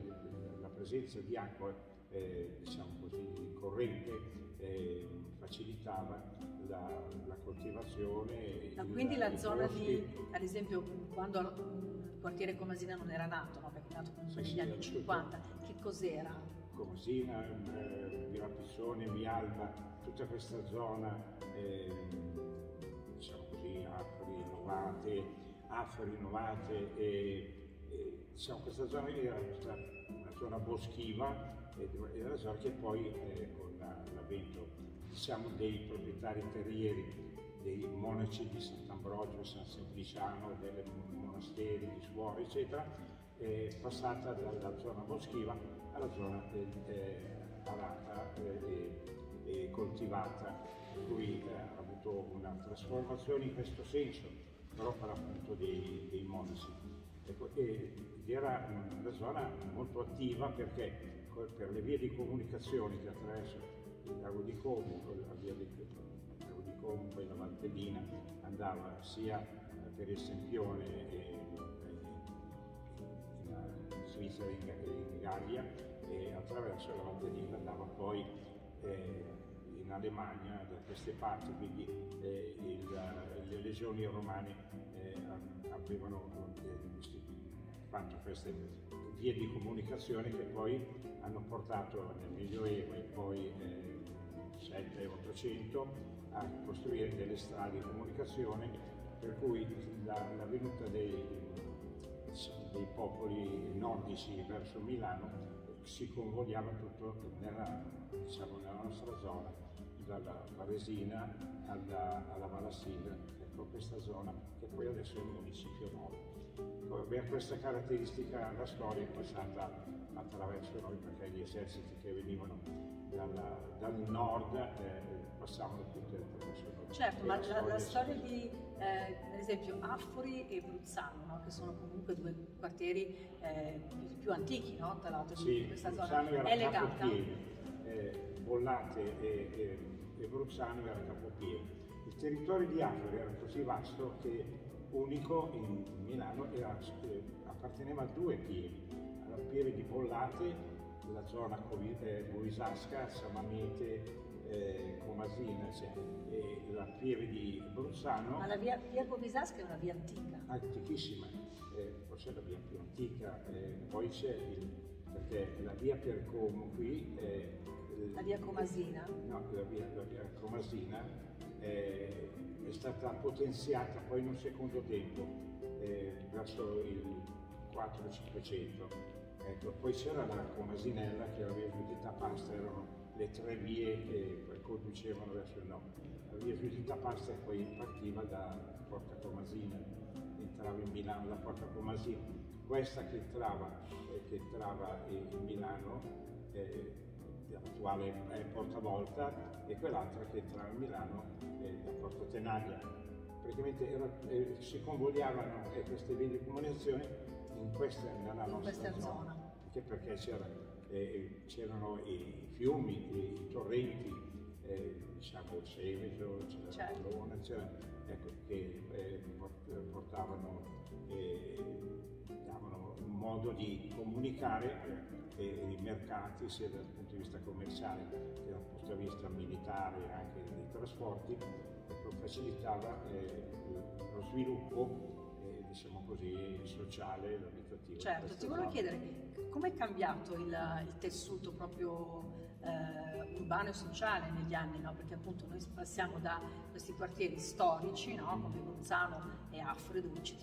la presenza di acqua, eh, diciamo così, corrente, eh, facilitava la, la coltivazione. Ma quindi la zona di, ad esempio, quando quartiere Comasina non era nato, no? perché è nato comunque negli anni 50, che cos'era? Comasina, eh, Via Pissone, Via Alba, tutta questa zona, eh, diciamo così, acque rinnovate, acque rinnovate e, e diciamo, questa zona era una zona boschiva ed era una zona che poi eh, con l'avvento diciamo, dei proprietari terrieri, dei monaci di Sant'Ambrogio, San Sempliciano, dei monasteri di Suori, eccetera, passata dalla zona boschiva alla zona eh, arata e eh, coltivata, per cui eh, ha avuto una trasformazione in questo senso, però per appunto dei, dei monaci. Ecco, era una zona molto attiva perché per le vie di comunicazione che attraversano il lago di Como, la via di Poi la Valtellina, andava sia per il Sempione e, in Svizzera in Gallia e attraverso la Valtellina andava poi eh, in Alemagna da queste parti, quindi eh, le legioni romane eh, avevano eh, fatto queste vie di comunicazione che poi hanno portato nel Medioevo e poi eh, 7 e 800 a costruire delle strade di comunicazione per cui la, la venuta dei, dei, popoli nordici verso Milano si convogliava tutto nella, diciamo, nella nostra zona, dalla Varesina alla, alla Valassina, ecco questa zona che poi adesso è un municipio nuovo. Per questa caratteristica la storia è passata attraverso noi perché gli eserciti che venivano dalla, dal nord eh, passavano tutti attraverso noi. Certo, ma la, la, storia di, eh, ad esempio, Affori e Bruzzano, no? che sono comunque due quartieri eh, più, antichi, no? tra l'altro, sì, di questa Bruzzano zona, è legata. Eh, Bollate e, e, e Bruzzano era capopiede. Il territorio di Affori era così vasto che unico in Milano era, eh, apparteneva a due piedi, alla pieve di Bollate la zona Boisasca, Samamete, eh, Comasina, cioè, e la pieve di Bruzzano. Ma la via, via Boisasca è una via antica? Antichissima, eh, forse è la via più antica, eh, poi c'è il, perché la via per Como qui è... La via Comasina? No, la via, la via Comasina è, è stata potenziata poi in un secondo tempo, eh, verso il 400-500 Ecco, poi c'era la Comasinella che era via Giudita Pasta, erano le tre vie che conducevano verso il nord. La via Giudita Pasta poi partiva da Porta Comasina, entrava in Milano da Porta Comasina. Questa che entrava, eh, che entrava in Milano, eh, l'attuale è Porta Volta, e quell'altra che entrava in Milano eh, da Porta Tenaglia. Praticamente era, eh, si convogliavano eh, queste vie di comunicazione in questa, nella in nostra zona. zona. Anche perché c'era, eh, c'erano i fiumi, i, torrenti, eh, diciamo il Seveso, c'era certo. la c'era, ecco, che eh, portavano, eh, davano un modo di comunicare eh, i mercati sia dal punto di vista commerciale che dal punto di vista militare e anche dei trasporti, ecco, facilitava eh, lo sviluppo diciamo così, sociale, abitativo. Certo, ti volevo chiedere come è cambiato il, il tessuto proprio eh, urbano e sociale negli anni, no? perché appunto noi passiamo da questi quartieri storici no? come Gonzano e Affre dove ci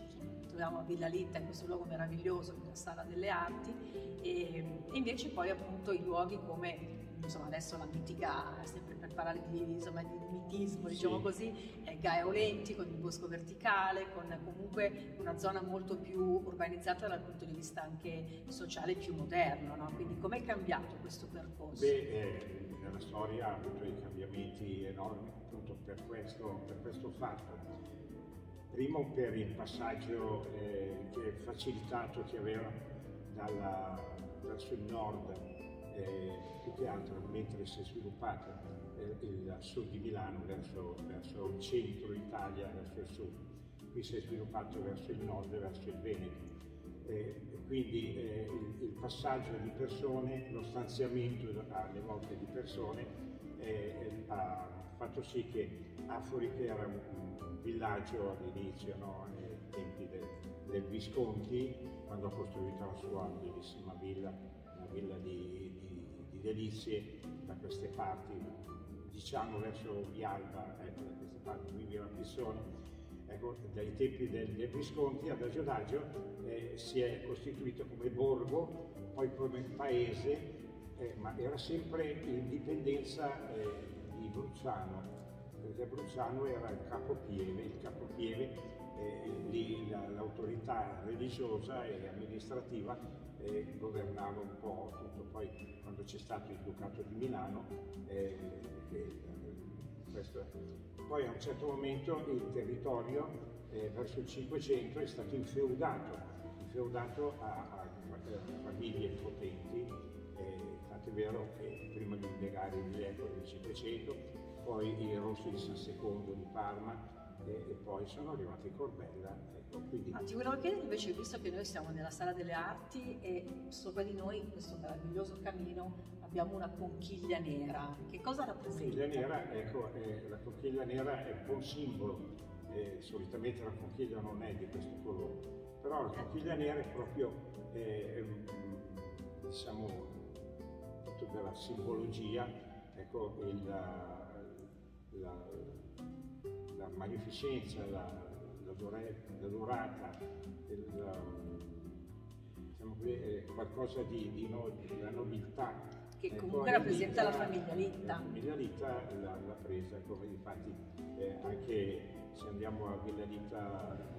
troviamo a Villa Litta in questo luogo meraviglioso, la Sala delle Arti e, e invece poi appunto i luoghi come insomma adesso la mitica, sempre parlare di, insomma, di mitismo, diciamo sì. così, è Gaia Olenti con il bosco verticale, con comunque una zona molto più urbanizzata dal punto di vista anche sociale, più moderno, no? quindi com'è cambiato questo percorso? Beh, eh, nella storia ha avuto dei cambiamenti enormi appunto per questo, per questo fatto. Primo per il passaggio eh, che è facilitato che aveva dalla, verso il nord eh, più che altro mentre si è sviluppato eh, il sud di Milano verso, verso, il centro Italia, verso il sud, qui si è sviluppato verso il nord, verso il Veneto. Eh, quindi eh, il, il, passaggio di persone, lo stanziamento alle volte di persone eh, ha fatto sì che Afori, che era un, villaggio all'inizio, no, ai tempi del, del Visconti, quando ha costruito la sua bellissima villa, una villa di delizie da queste parti, diciamo verso Vialba, ecco, da queste parti qui viveva Pissone, ecco, dai tempi del, del Visconti ad Agio d'Agio eh, si è costituito come borgo, poi come paese, eh, ma era sempre in dipendenza eh, di Bruzzano, perché Bruzzano era il capopieve, il capopieve eh, lì l'autorità religiosa e amministrativa eh, governava un po' tutto. Poi quando c'è stato il Ducato di Milano, eh, questo, poi a un certo momento il territorio eh, verso il 500 è stato infeudato, infeudato a, a, famiglie potenti, eh, tanto è vero che prima di indagare il Diego del 500, poi i Rossi di San Secondo di Parma, e, e, poi sono arrivati in Corbella. Ecco, quindi... ah, ti volevo chiedere invece, visto che noi siamo nella sala delle arti e sopra di noi in questo meraviglioso camino abbiamo una conchiglia nera, che cosa rappresenta? La conchiglia nera, ecco, eh, la conchiglia nera è un buon simbolo, eh, solitamente la conchiglia non è di questo colore, però la conchiglia nera è proprio, eh, diciamo, tutta della simbologia, ecco, il, la, la la magnificenza, la, la, la durata, il, diciamo qui, qualcosa di, di, no, di, la nobiltà che comunque rappresenta la famiglia Litta. La famiglia Litta l'ha presa, come infatti eh, anche se andiamo a Villa Litta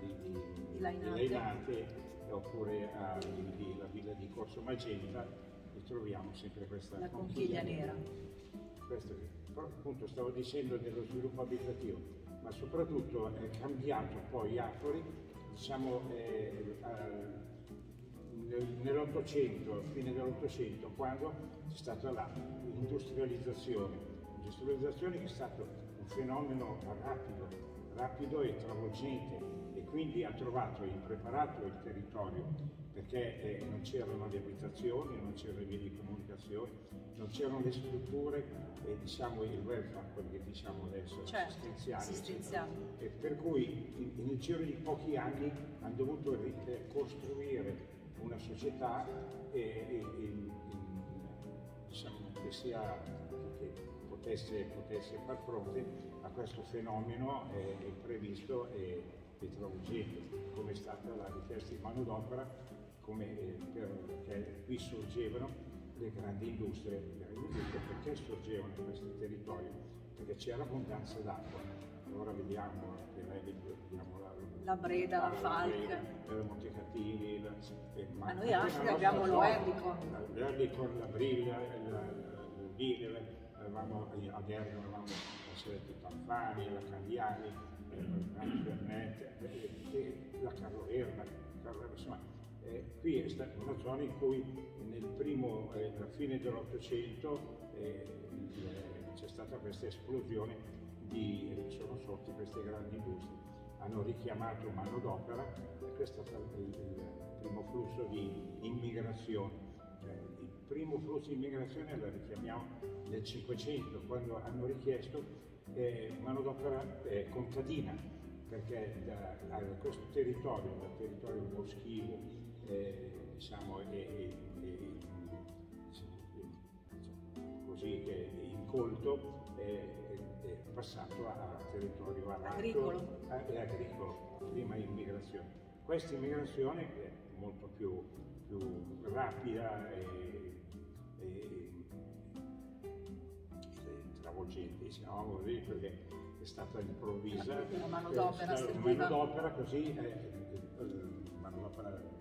di, di, di Lainate oppure alla villa di Corso Magenta troviamo sempre questa la conchiglia, conchiglia nera. Questo che, però appunto stavo dicendo dello sviluppo abitativo, ma soprattutto è cambiato poi Afori, diciamo eh, eh, nell'Ottocento, fine dell'Ottocento, quando c'è stata l'industrializzazione, l'industrializzazione è stato un fenomeno rapido, rapido e travolgente e quindi ha trovato impreparato il territorio perché eh, non c'erano le abitazioni, non c'erano le vie di comunicazione, non c'erano le strutture e diciamo il welfare, quello che diciamo adesso, certo, assistenziali. assistenziali. E per cui in, nel giro di pochi anni hanno dovuto costruire una società e, e, e, diciamo, che, sia, che potesse, potesse, far fronte a questo fenomeno eh, imprevisto e, e travolgente, come è stata la richiesta di manodopera, come eh, per, perché qui sorgevano le grandi industrie, perché sorgevano in questi territori? Perché c'era abbondanza d'acqua. Allora vediamo, vediamo la, la Breda, la, la Falk, la Montecatini, la, eh, ma, ma noi altri abbiamo l'Oerlicon. L'Oerlicon, la Brilla, il Bile, avevamo a Bergamo avevamo la Selette Tanfani, la Candiani, la Fernet, la Carlo Erba, insomma, eh, qui è stata una zona in cui nel primo, eh, alla fine dell'Ottocento eh, c'è stata questa esplosione di, sono sorti queste grandi industrie. Hanno richiamato manodopera e questo è stato il, il primo flusso di immigrazione. Cioè, il primo flusso di immigrazione lo richiamiamo nel Cinquecento, quando hanno richiesto eh, manodopera eh, contadina, perché da, da questo territorio, dal territorio boschivo, eh, diciamo, è, così che incolto è, passato a territorio agricolo e agricolo, prima immigrazione. Questa immigrazione è molto più, più rapida e, e, e travolgente, diciamo così, perché è stata improvvisa. Una manodopera, così, eh, manodopera così,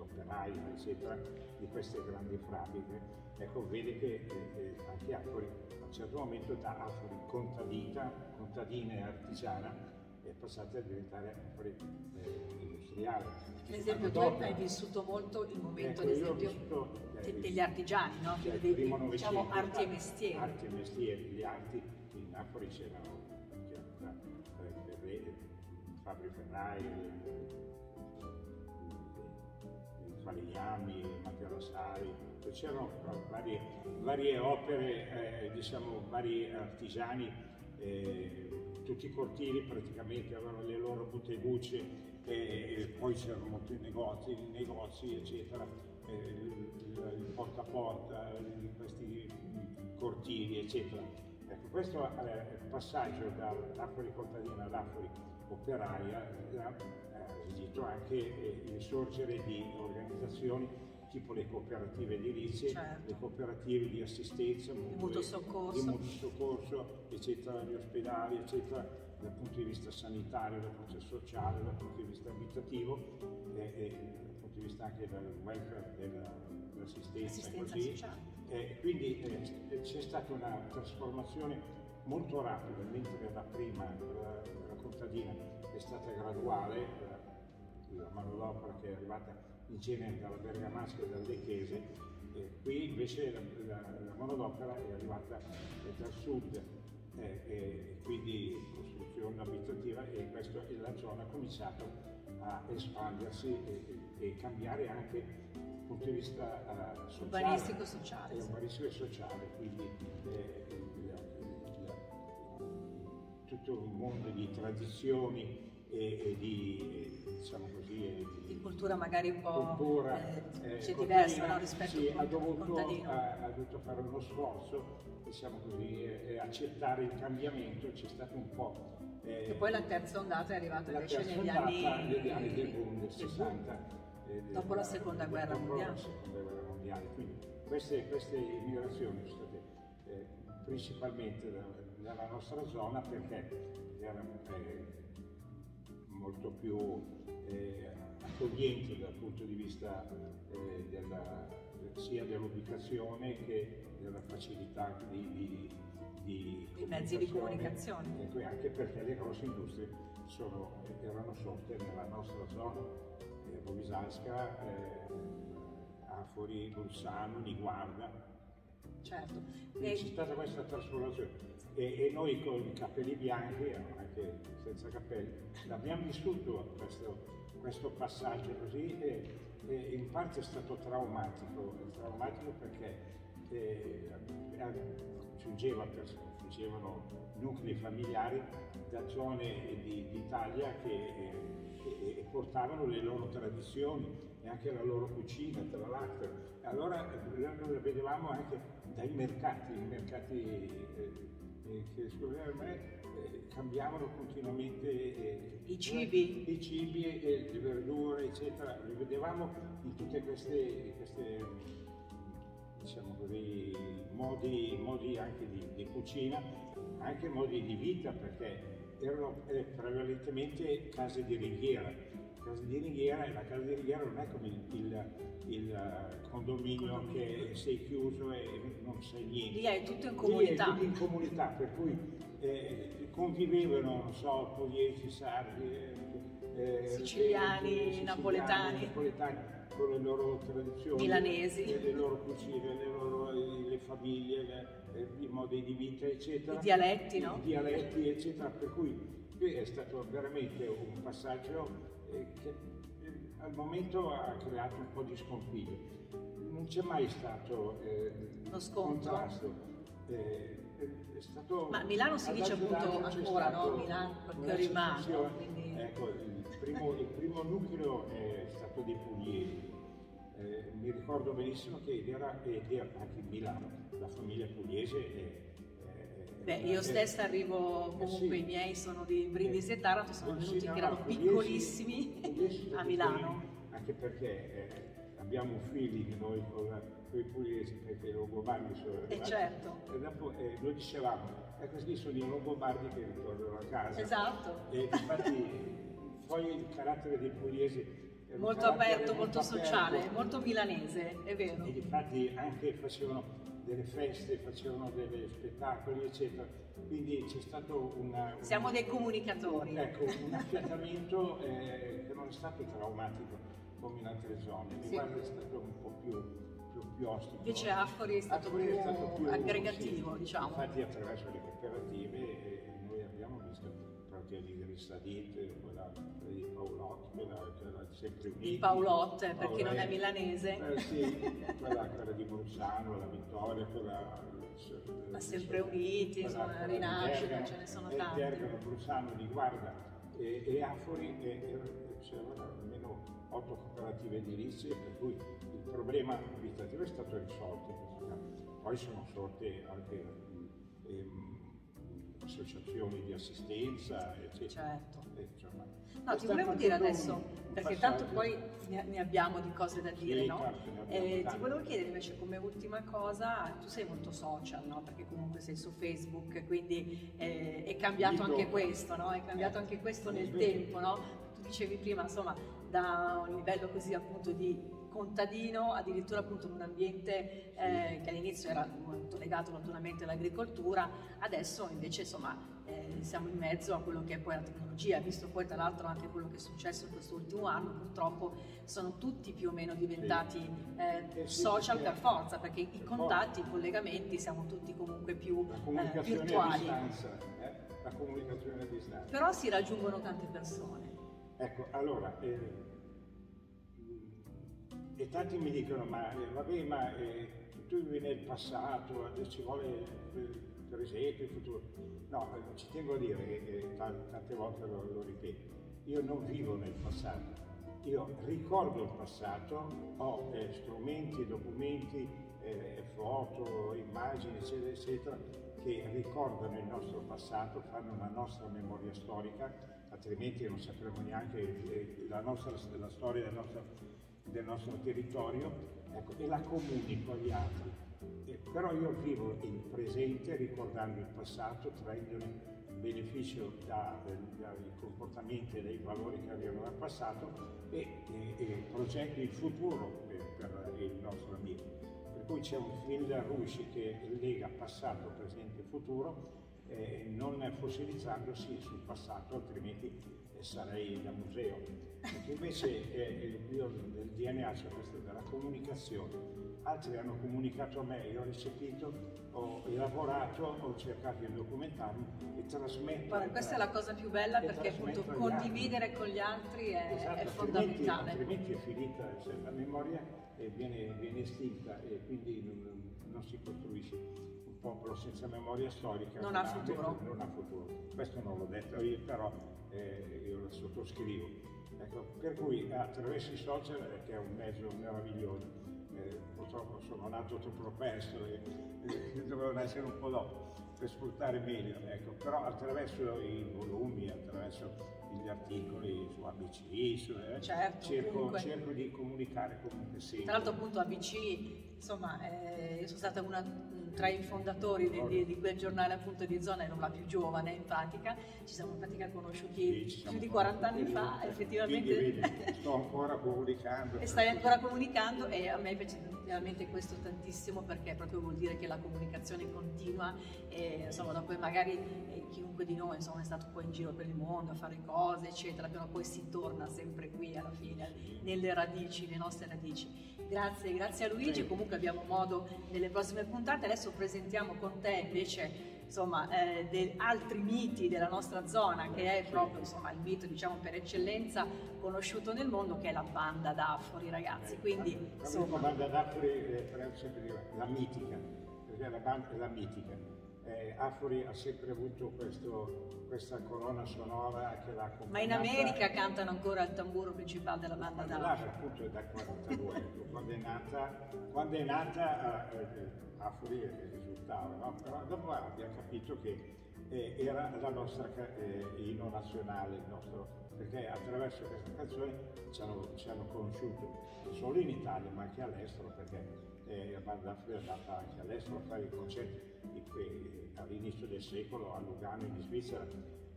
operai, eccetera, di queste grandi fabbriche. Ecco, vede che eh, eh, anche Afori a un certo momento da Afori contadina, contadina e artigiana è passata a diventare Afori eh, industriale. Per esempio tu hai vissuto molto il momento ecco, esempio, vissuto, eh, degli artigiani, no? Cioè, dei, diciamo arti e mestieri. Arti e mestieri, gli arti in Napoli c'erano Fabri Ferrai, Falegnami, Matteo Rossari, c'erano varie, varie opere, eh, diciamo vari artigiani, eh, tutti i cortili praticamente avevano le loro bottegucce e, poi c'erano molti negozi, negozi eccetera, eh, il, porta a porta, questi cortili eccetera. Ecco, questo eh, passaggio dall'Afori contadina all'Afori operaia esistito anche eh, il sorgere di organizzazioni tipo le cooperative edilizie, certo. le cooperative di assistenza, di mutuo soccorso, eccetera, gli ospedali, eccetera, dal punto di vista sanitario, dal punto di vista sociale, dal punto di vista abitativo e, e dal punto di vista anche del welfare, dell'assistenza e così. Eh, quindi eh, c'è stata una trasformazione molto rapida, mentre la prima, la contadina, è stata graduale, la manodopera che è arrivata in genere dalla Bergamasca e dal Lecchese, eh, qui invece la, la, la, manodopera è arrivata dal sud eh, e quindi costruzione abitativa e questa è la zona ha cominciato a espandersi e, e, cambiare anche dal punto di vista uh, sociale. Urbanistico sociale. Urbanistico e sociale, quindi eh, tutto un mondo di tradizioni e, e di diciamo così, e, di cultura magari un po' cultura, eh, eh, diversa no, rispetto sì, al contadino. Ha, ha, dovuto fare uno sforzo, diciamo così, e, accettare il cambiamento, c'è stato un po'. Eh, e poi la terza ondata è arrivata invece negli anni, negli anni del boom del 60. Eh, dopo la seconda guerra mondiale. La seconda guerra mondiale. Quindi queste, queste immigrazioni sono state eh, principalmente nella nostra zona perché erano eh, molto più eh, accoglienti dal punto di vista eh, della, sia dell'ubicazione che della facilità di, di, di, di mezzi di comunicazione. Ecco, anche perché le grosse industrie sono, erano sorte nella nostra zona, eh, Bovisalska, eh, Afori, Bolzano, Niguarda. Certo. C'è stata questa trasformazione e, e, noi con i capelli bianchi, anche senza capelli, abbiamo vissuto questo, questo passaggio così e, e, in parte è stato traumatico, traumatico perché eh, giungeva, giungevano nuclei familiari da zone d'Italia che eh, portavano le loro tradizioni e anche la loro cucina, tra l'altro. Allora noi vedevamo anche dai mercati, i mercati eh, eh, che secondo me eh, cambiavano continuamente eh, i cibi, i cibi e le verdure, eccetera. Li vedevamo in tutte queste, queste diciamo così, modi, modi anche di, di, cucina, anche modi di vita, perché erano eh, prevalentemente case di ringhiera casa di ringhiera e la casa di ringhiera non è come il, il, il condominio che sei chiuso e non sai niente. Lì è tutto in comunità. Lì è tutto in comunità, per cui eh, convivevano, non so, pugliesi, sardi, eh, siciliani, napoletani. napoletani con le loro tradizioni, milanesi, le loro cucine, le, loro, le famiglie, le, i modi di vita, eccetera. I dialetti, no? I dialetti, eccetera, per cui è stato veramente un passaggio che al momento ha creato un po' di scompiglio. Non c'è mai stato eh, contrasto. Eh, è stato Ma Milano si dice appunto ancora, no? Milano, perché rimango. Quindi... Ecco, il primo, il primo, nucleo è stato dei pugliesi. Eh, mi ricordo benissimo che era, ed era anche in Milano, la famiglia pugliese è Beh, io stessa arrivo, comunque i miei sono di Brindisi e Taranto, sono venuti che erano piccolissimi a Milano. Anche perché eh, abbiamo figli noi con, con i pugliesi, perché i longobardi sono arrivati. E certo. E dopo eh, noi dicevamo, eh, questi sono i longobardi che ritornano a casa. Esatto. E infatti poi il carattere dei pugliesi molto aperto, molto, molto sociale, aperto. molto milanese, è vero. E infatti anche facevano delle feste, facevano degli spettacoli, eccetera. Quindi c'è stato una, un, Siamo dei comunicatori. Ecco, un affiatamento eh, che non è stato traumatico come in altre zone, mi sì. è stato un po' più, più, più ostico. Invece Affori è stato, Affori più, è stato più aggregativo, sì. diciamo. Infatti attraverso le cooperative partire di Grissadit, quella di Paolotte, quella, quella sempre unita. Di Paolotte, per chi non è milanese. Eh, sì, quella, quella di Bruzzano, la Vittoria, quella... Ma sempre uniti, insomma, Rinascita, ce ne sono tanti. Bergamo, Bruzzano, Riguarda e, e Afori, e, e, c'erano almeno otto cooperative edilizie, per cui il problema abitativo è stato risolto. Poi sono sorte anche... Ehm, associazioni di assistenza, eccetera. Certo. Insomma, no, ti volevo dire adesso, perché tanto poi ne, abbiamo di cose da dire, sì, no? Certo, eh, ti volevo chiedere invece come ultima cosa, tu sei molto social, no? Perché comunque sei su Facebook, quindi eh, è cambiato anche questo, no? È cambiato anche questo nel tempo, no? Tu dicevi prima, insomma, da un livello così appunto di contadino, addirittura appunto in un ambiente eh, che all'inizio era molto legato naturalmente all'agricoltura, adesso invece insomma eh, siamo in mezzo a quello che è poi la tecnologia, visto poi tra l'altro anche quello che è successo in questo ultimo anno, purtroppo sono tutti più o meno diventati eh, social per forza, perché i contatti, i collegamenti siamo tutti comunque più eh, virtuali. Distanza, eh, la comunicazione a distanza. Però si raggiungono tante persone. Ecco, allora, eh, e tanti mi dicono, ma eh, vabbè, ma eh, tu vivi nel passato, ci vuole eh, per esempio il futuro. No, eh, ci tengo a dire, e tante volte lo, lo ripeto, io non vivo nel passato, io ricordo il passato, ho eh, strumenti, documenti, foto, immagini, eccetera, eccetera, che ricordano il nostro passato, fanno la nostra memoria storica, altrimenti non sapremo neanche la, nostra, la storia della nostra del nostro territorio ecco, e la comunico agli altri. Eh, però io vivo il presente ricordando il passato, traendone beneficio da, dai comportamenti e dai valori che avevano nel passato e, e, e progetto il futuro per, per, il nostro amico. Per cui c'è un fil rouge che lega passato, presente e futuro, eh, non fossilizzandosi sul passato, altrimenti eh, sarei da museo. Perché invece eh, io nel DNA c'è questa della comunicazione altri hanno comunicato a me, io ho recepito, ho lavorato, ho cercato di documentarmi e trasmettere. Guarda, questa è la cosa più bella perché appunto condividere altri. con gli altri è, esatto, è fondamentale. Altrimenti, è finita, cioè, la memoria viene, viene, estinta e quindi non, non, si costruisce popolo senza memoria storica. Non ha futuro. Non ha futuro. Questo non l'ho detto io, però eh, io lo sottoscrivo. Ecco, per cui attraverso i social, eh, che è un mezzo meraviglioso, eh, purtroppo sono nato troppo presto e, e dovevano essere un po' dopo per sfruttare meglio, ecco. però attraverso i volumi, attraverso gli articoli su ABC, su, eh, certo, cerco, cerco, di comunicare comunque sempre. Tra l'altro appunto ABC, insomma, eh, io sono stata una tra i fondatori di, di, di, quel giornale appunto di zona, ero la più giovane in pratica, ci siamo in pratica conosciuti sì, più di 40 anni fa, effettivamente. Vedi, vedi, sto ancora comunicando. e stai ancora comunicando e a me piace veramente questo tantissimo perché proprio vuol dire che la comunicazione continua e insomma dopo magari eh, chiunque di noi insomma, è stato poi in giro per il mondo a fare cose eccetera, però poi si torna sempre qui alla fine, nelle radici, le nostre radici. Grazie, grazie a Luigi, comunque abbiamo modo nelle prossime puntate, adesso presentiamo con te invece insomma, eh, de- altri miti della nostra zona, che è proprio insomma, il mito diciamo, per eccellenza conosciuto nel mondo, che è la banda d'Afori, ragazzi. Quindi, insomma... La banda d'Afori è la mitica, perché la banda è la mitica eh, Afori ha sempre avuto questo, questa colonna sonora che l'ha accompagnata. Ma in America cantano ancora il tamburo principale della banda d'Afori. appunto è da 42, quando è nata, quando è nata eh, eh Afori risultava, no? però dopo abbiamo capito che eh, era la nostra eh, inno nazionale, nostro, perché attraverso questa canzone ci hanno, ci hanno conosciuto non solo in Italia ma anche all'estero, perché eh, la è andata anche all'estero a fare i concerti all'inizio del secolo a Lugano in Svizzera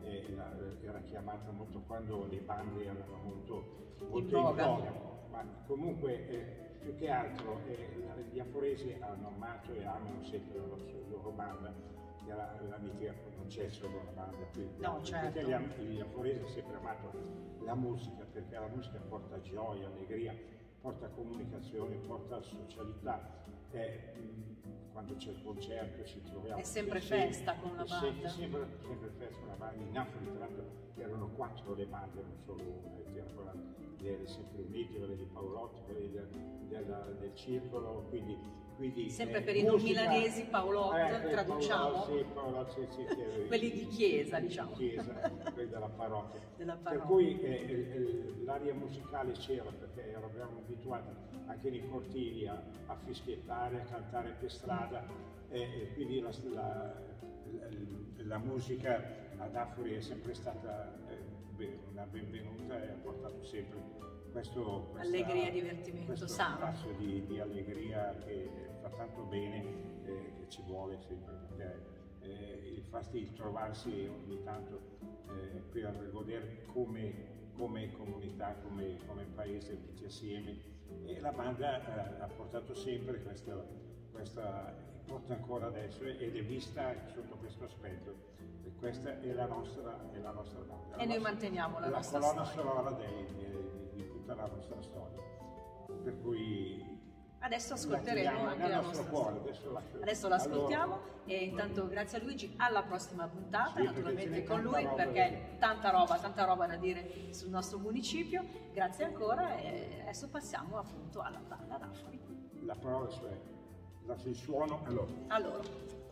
eh, era chiamata molto quando le bande erano molto, molto in voga, ma comunque eh, più che altro eh, gli aforesi hanno amato e amano sempre la loro banda, che era la mitica, non c'è solo la banda qui, no, certo. gli, gli aforesi hanno sempre amato la musica, perché la musica porta gioia, allegria, porta comunicazione, porta socialità. Eh, quando c'è il concerto ci troviamo. È sempre festa con una banda. Sempre, sempre festa con una banda. In Napoli tra l'altro erano quattro le bande, non solo una, dei Sempre Uniti, quelle di Paolotti, quelle del, del, del Circolo, quindi quindi, Sempre eh, per i non milanesi Paolot, eh, traduciamo. Paolot, sì, Paolot, sì, sì, quelli di chiesa, diciamo. Chiesa, quelli della parrocchia. della parrocchia. Per cui eh, l'aria musicale c'era perché eravamo abituati anche nei cortili a, a fischiettare, a cantare per strada e quindi la, la, la, la, musica ad Afori è sempre stata eh, una benvenuta e ha portato sempre questo, questa, allegria e divertimento questo sano. Di, di allegria che tanto bene eh, che ci vuole sempre perché eh, il fatto di trovarsi ogni tanto eh, per godere come, come comunità, come, come, paese tutti assieme e la banda eh, ha portato sempre questa, questa porta ancora adesso ed è vista sotto questo aspetto e questa è la nostra, è la nostra banda. E noi manteniamo la, la nostra colonna sonora dei, dei, di tutta la nostra storia. Per cui Adesso ascolteremo anche la nostra cuore, adesso, l'ascoltiamo e intanto grazie a Luigi, alla prossima puntata, naturalmente con lui perché tanta roba, tanta roba da dire sul nostro municipio. Grazie ancora e adesso passiamo appunto alla banda d'Afri. La parola cioè, il suono allora. allora.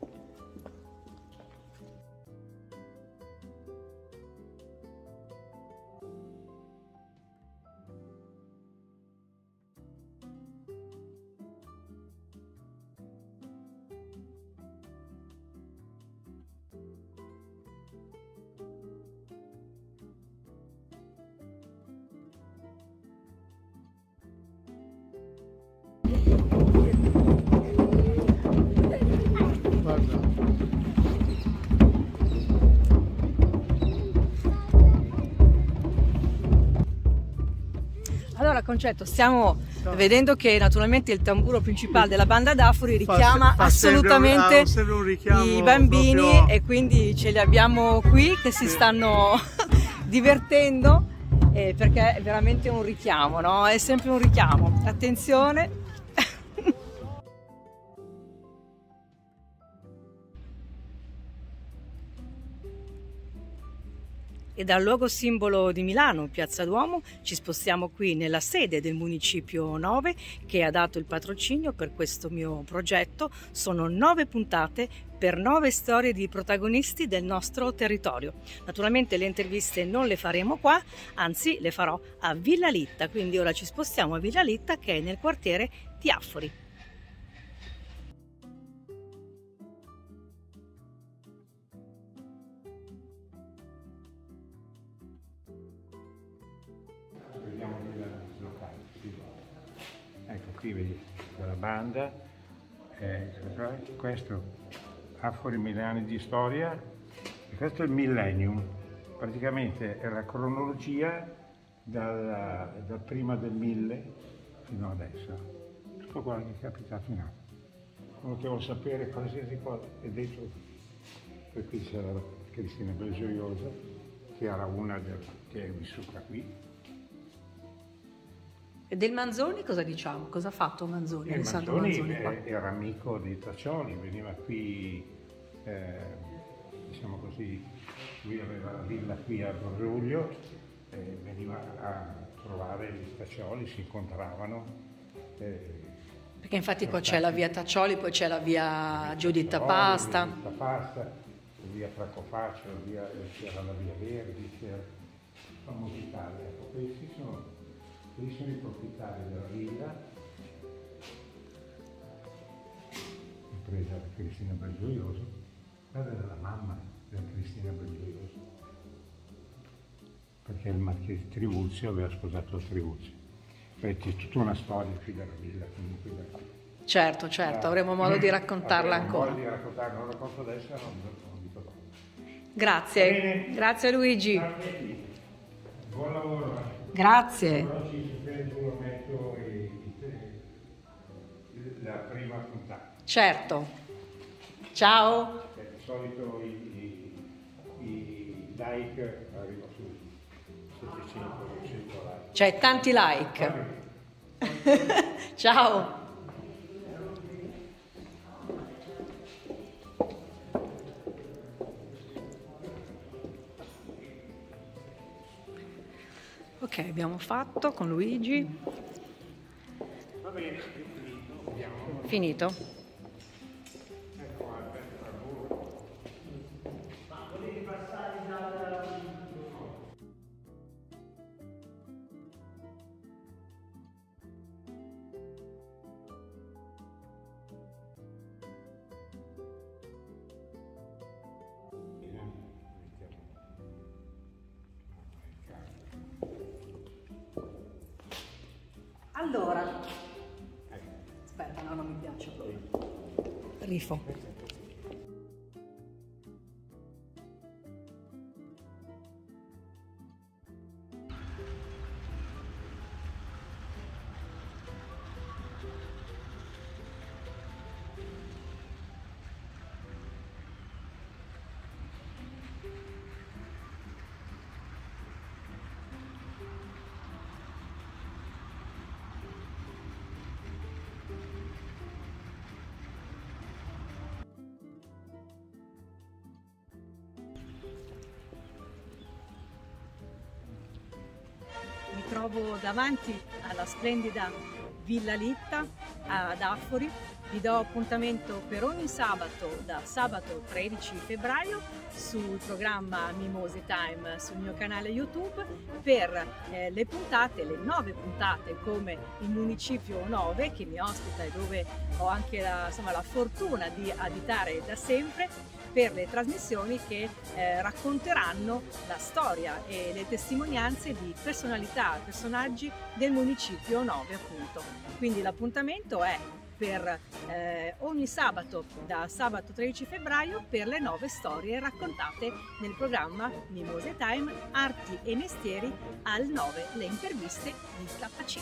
Allora, concetto, stiamo vedendo che naturalmente il tamburo principale della banda d'Afori richiama fa, fa assolutamente sempre sempre un i bambini proprio... e quindi ce li abbiamo qui che si sì. stanno divertendo eh, perché è veramente un richiamo, no? È sempre un richiamo. Attenzione, e dal luogo simbolo di Milano, Piazza Duomo, ci spostiamo qui nella sede del Municipio 9 che ha dato il patrocinio per questo mio progetto. Sono nove puntate per nove storie di protagonisti del nostro territorio. Naturalmente le interviste non le faremo qua, anzi le farò a Villa Litta, quindi ora ci spostiamo a Villa Litta che è nel quartiere Tiaffori. qui vedi quella banda, eh, questo Afori Milani di storia e questo è il Millennium, praticamente è la cronologia dal, dal prima del 1000 fino adesso, tutto quello che è capitato in che vuole sapere qualsiasi cosa è dentro, per qui c'era Cristina Belgioiosa, che era una del, che è vissuta qui, e del Manzoni cosa diciamo? Cosa ha fatto Manzoni? Il Alessandro Manzoni, Manzoni era amico di Taccioli, veniva qui, eh, diciamo così, lui aveva la villa qui a Borruglio, eh, veniva a trovare gli Taccioli, si incontravano. Eh, Perché infatti qua c'è la via Taccioli, poi c'è la via Giuditta Pasta. Giuditta Pasta, via Francofaccio, c'era la via Verdi, c'era famosa Italia. Ecco, questi sono qui sono i proprietari della villa, impresa da Cristina Belgioioso, quella era la mamma della Cristina Belgioioso, perché il marchese Tribuzio aveva sposato Tribuzio. C'è tutta una storia qui della villa, comunque da qui. Certo, certo, avremo modo di raccontarla ancora. Modo di raccontarla, non racconto adesso, non, non dico dopo. Grazie, grazie Luigi. Buon lavoro. Eh. Grazie. La prima puntata. Certo. Ciao. Di solito i, i, i like arrivano su 700 800 like. Cioè tanti like. Ciao. Ok, abbiamo fatto con Luigi. Va bene, finito. Finito? Allora, aspetta, no, non mi piace proprio. Rifo. Trovo davanti alla splendida Villa Litta ad Affori. Vi do appuntamento per ogni sabato da sabato 13 febbraio sul programma Mimose Time sul mio canale YouTube per eh, le puntate, le nove puntate come il Municipio 9 che mi ospita e dove ho anche la, insomma, la fortuna di abitare da sempre per le trasmissioni che eh, racconteranno la storia e le testimonianze di personalità, personaggi del municipio 9 appunto. Quindi l'appuntamento è per eh, ogni sabato da sabato 13 febbraio per le nove storie raccontate nel programma Mimose Time Arti e Mestieri al 9 le interviste di KC.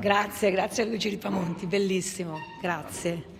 Grazie, grazie a Luigi Ripamonti, bellissimo, grazie.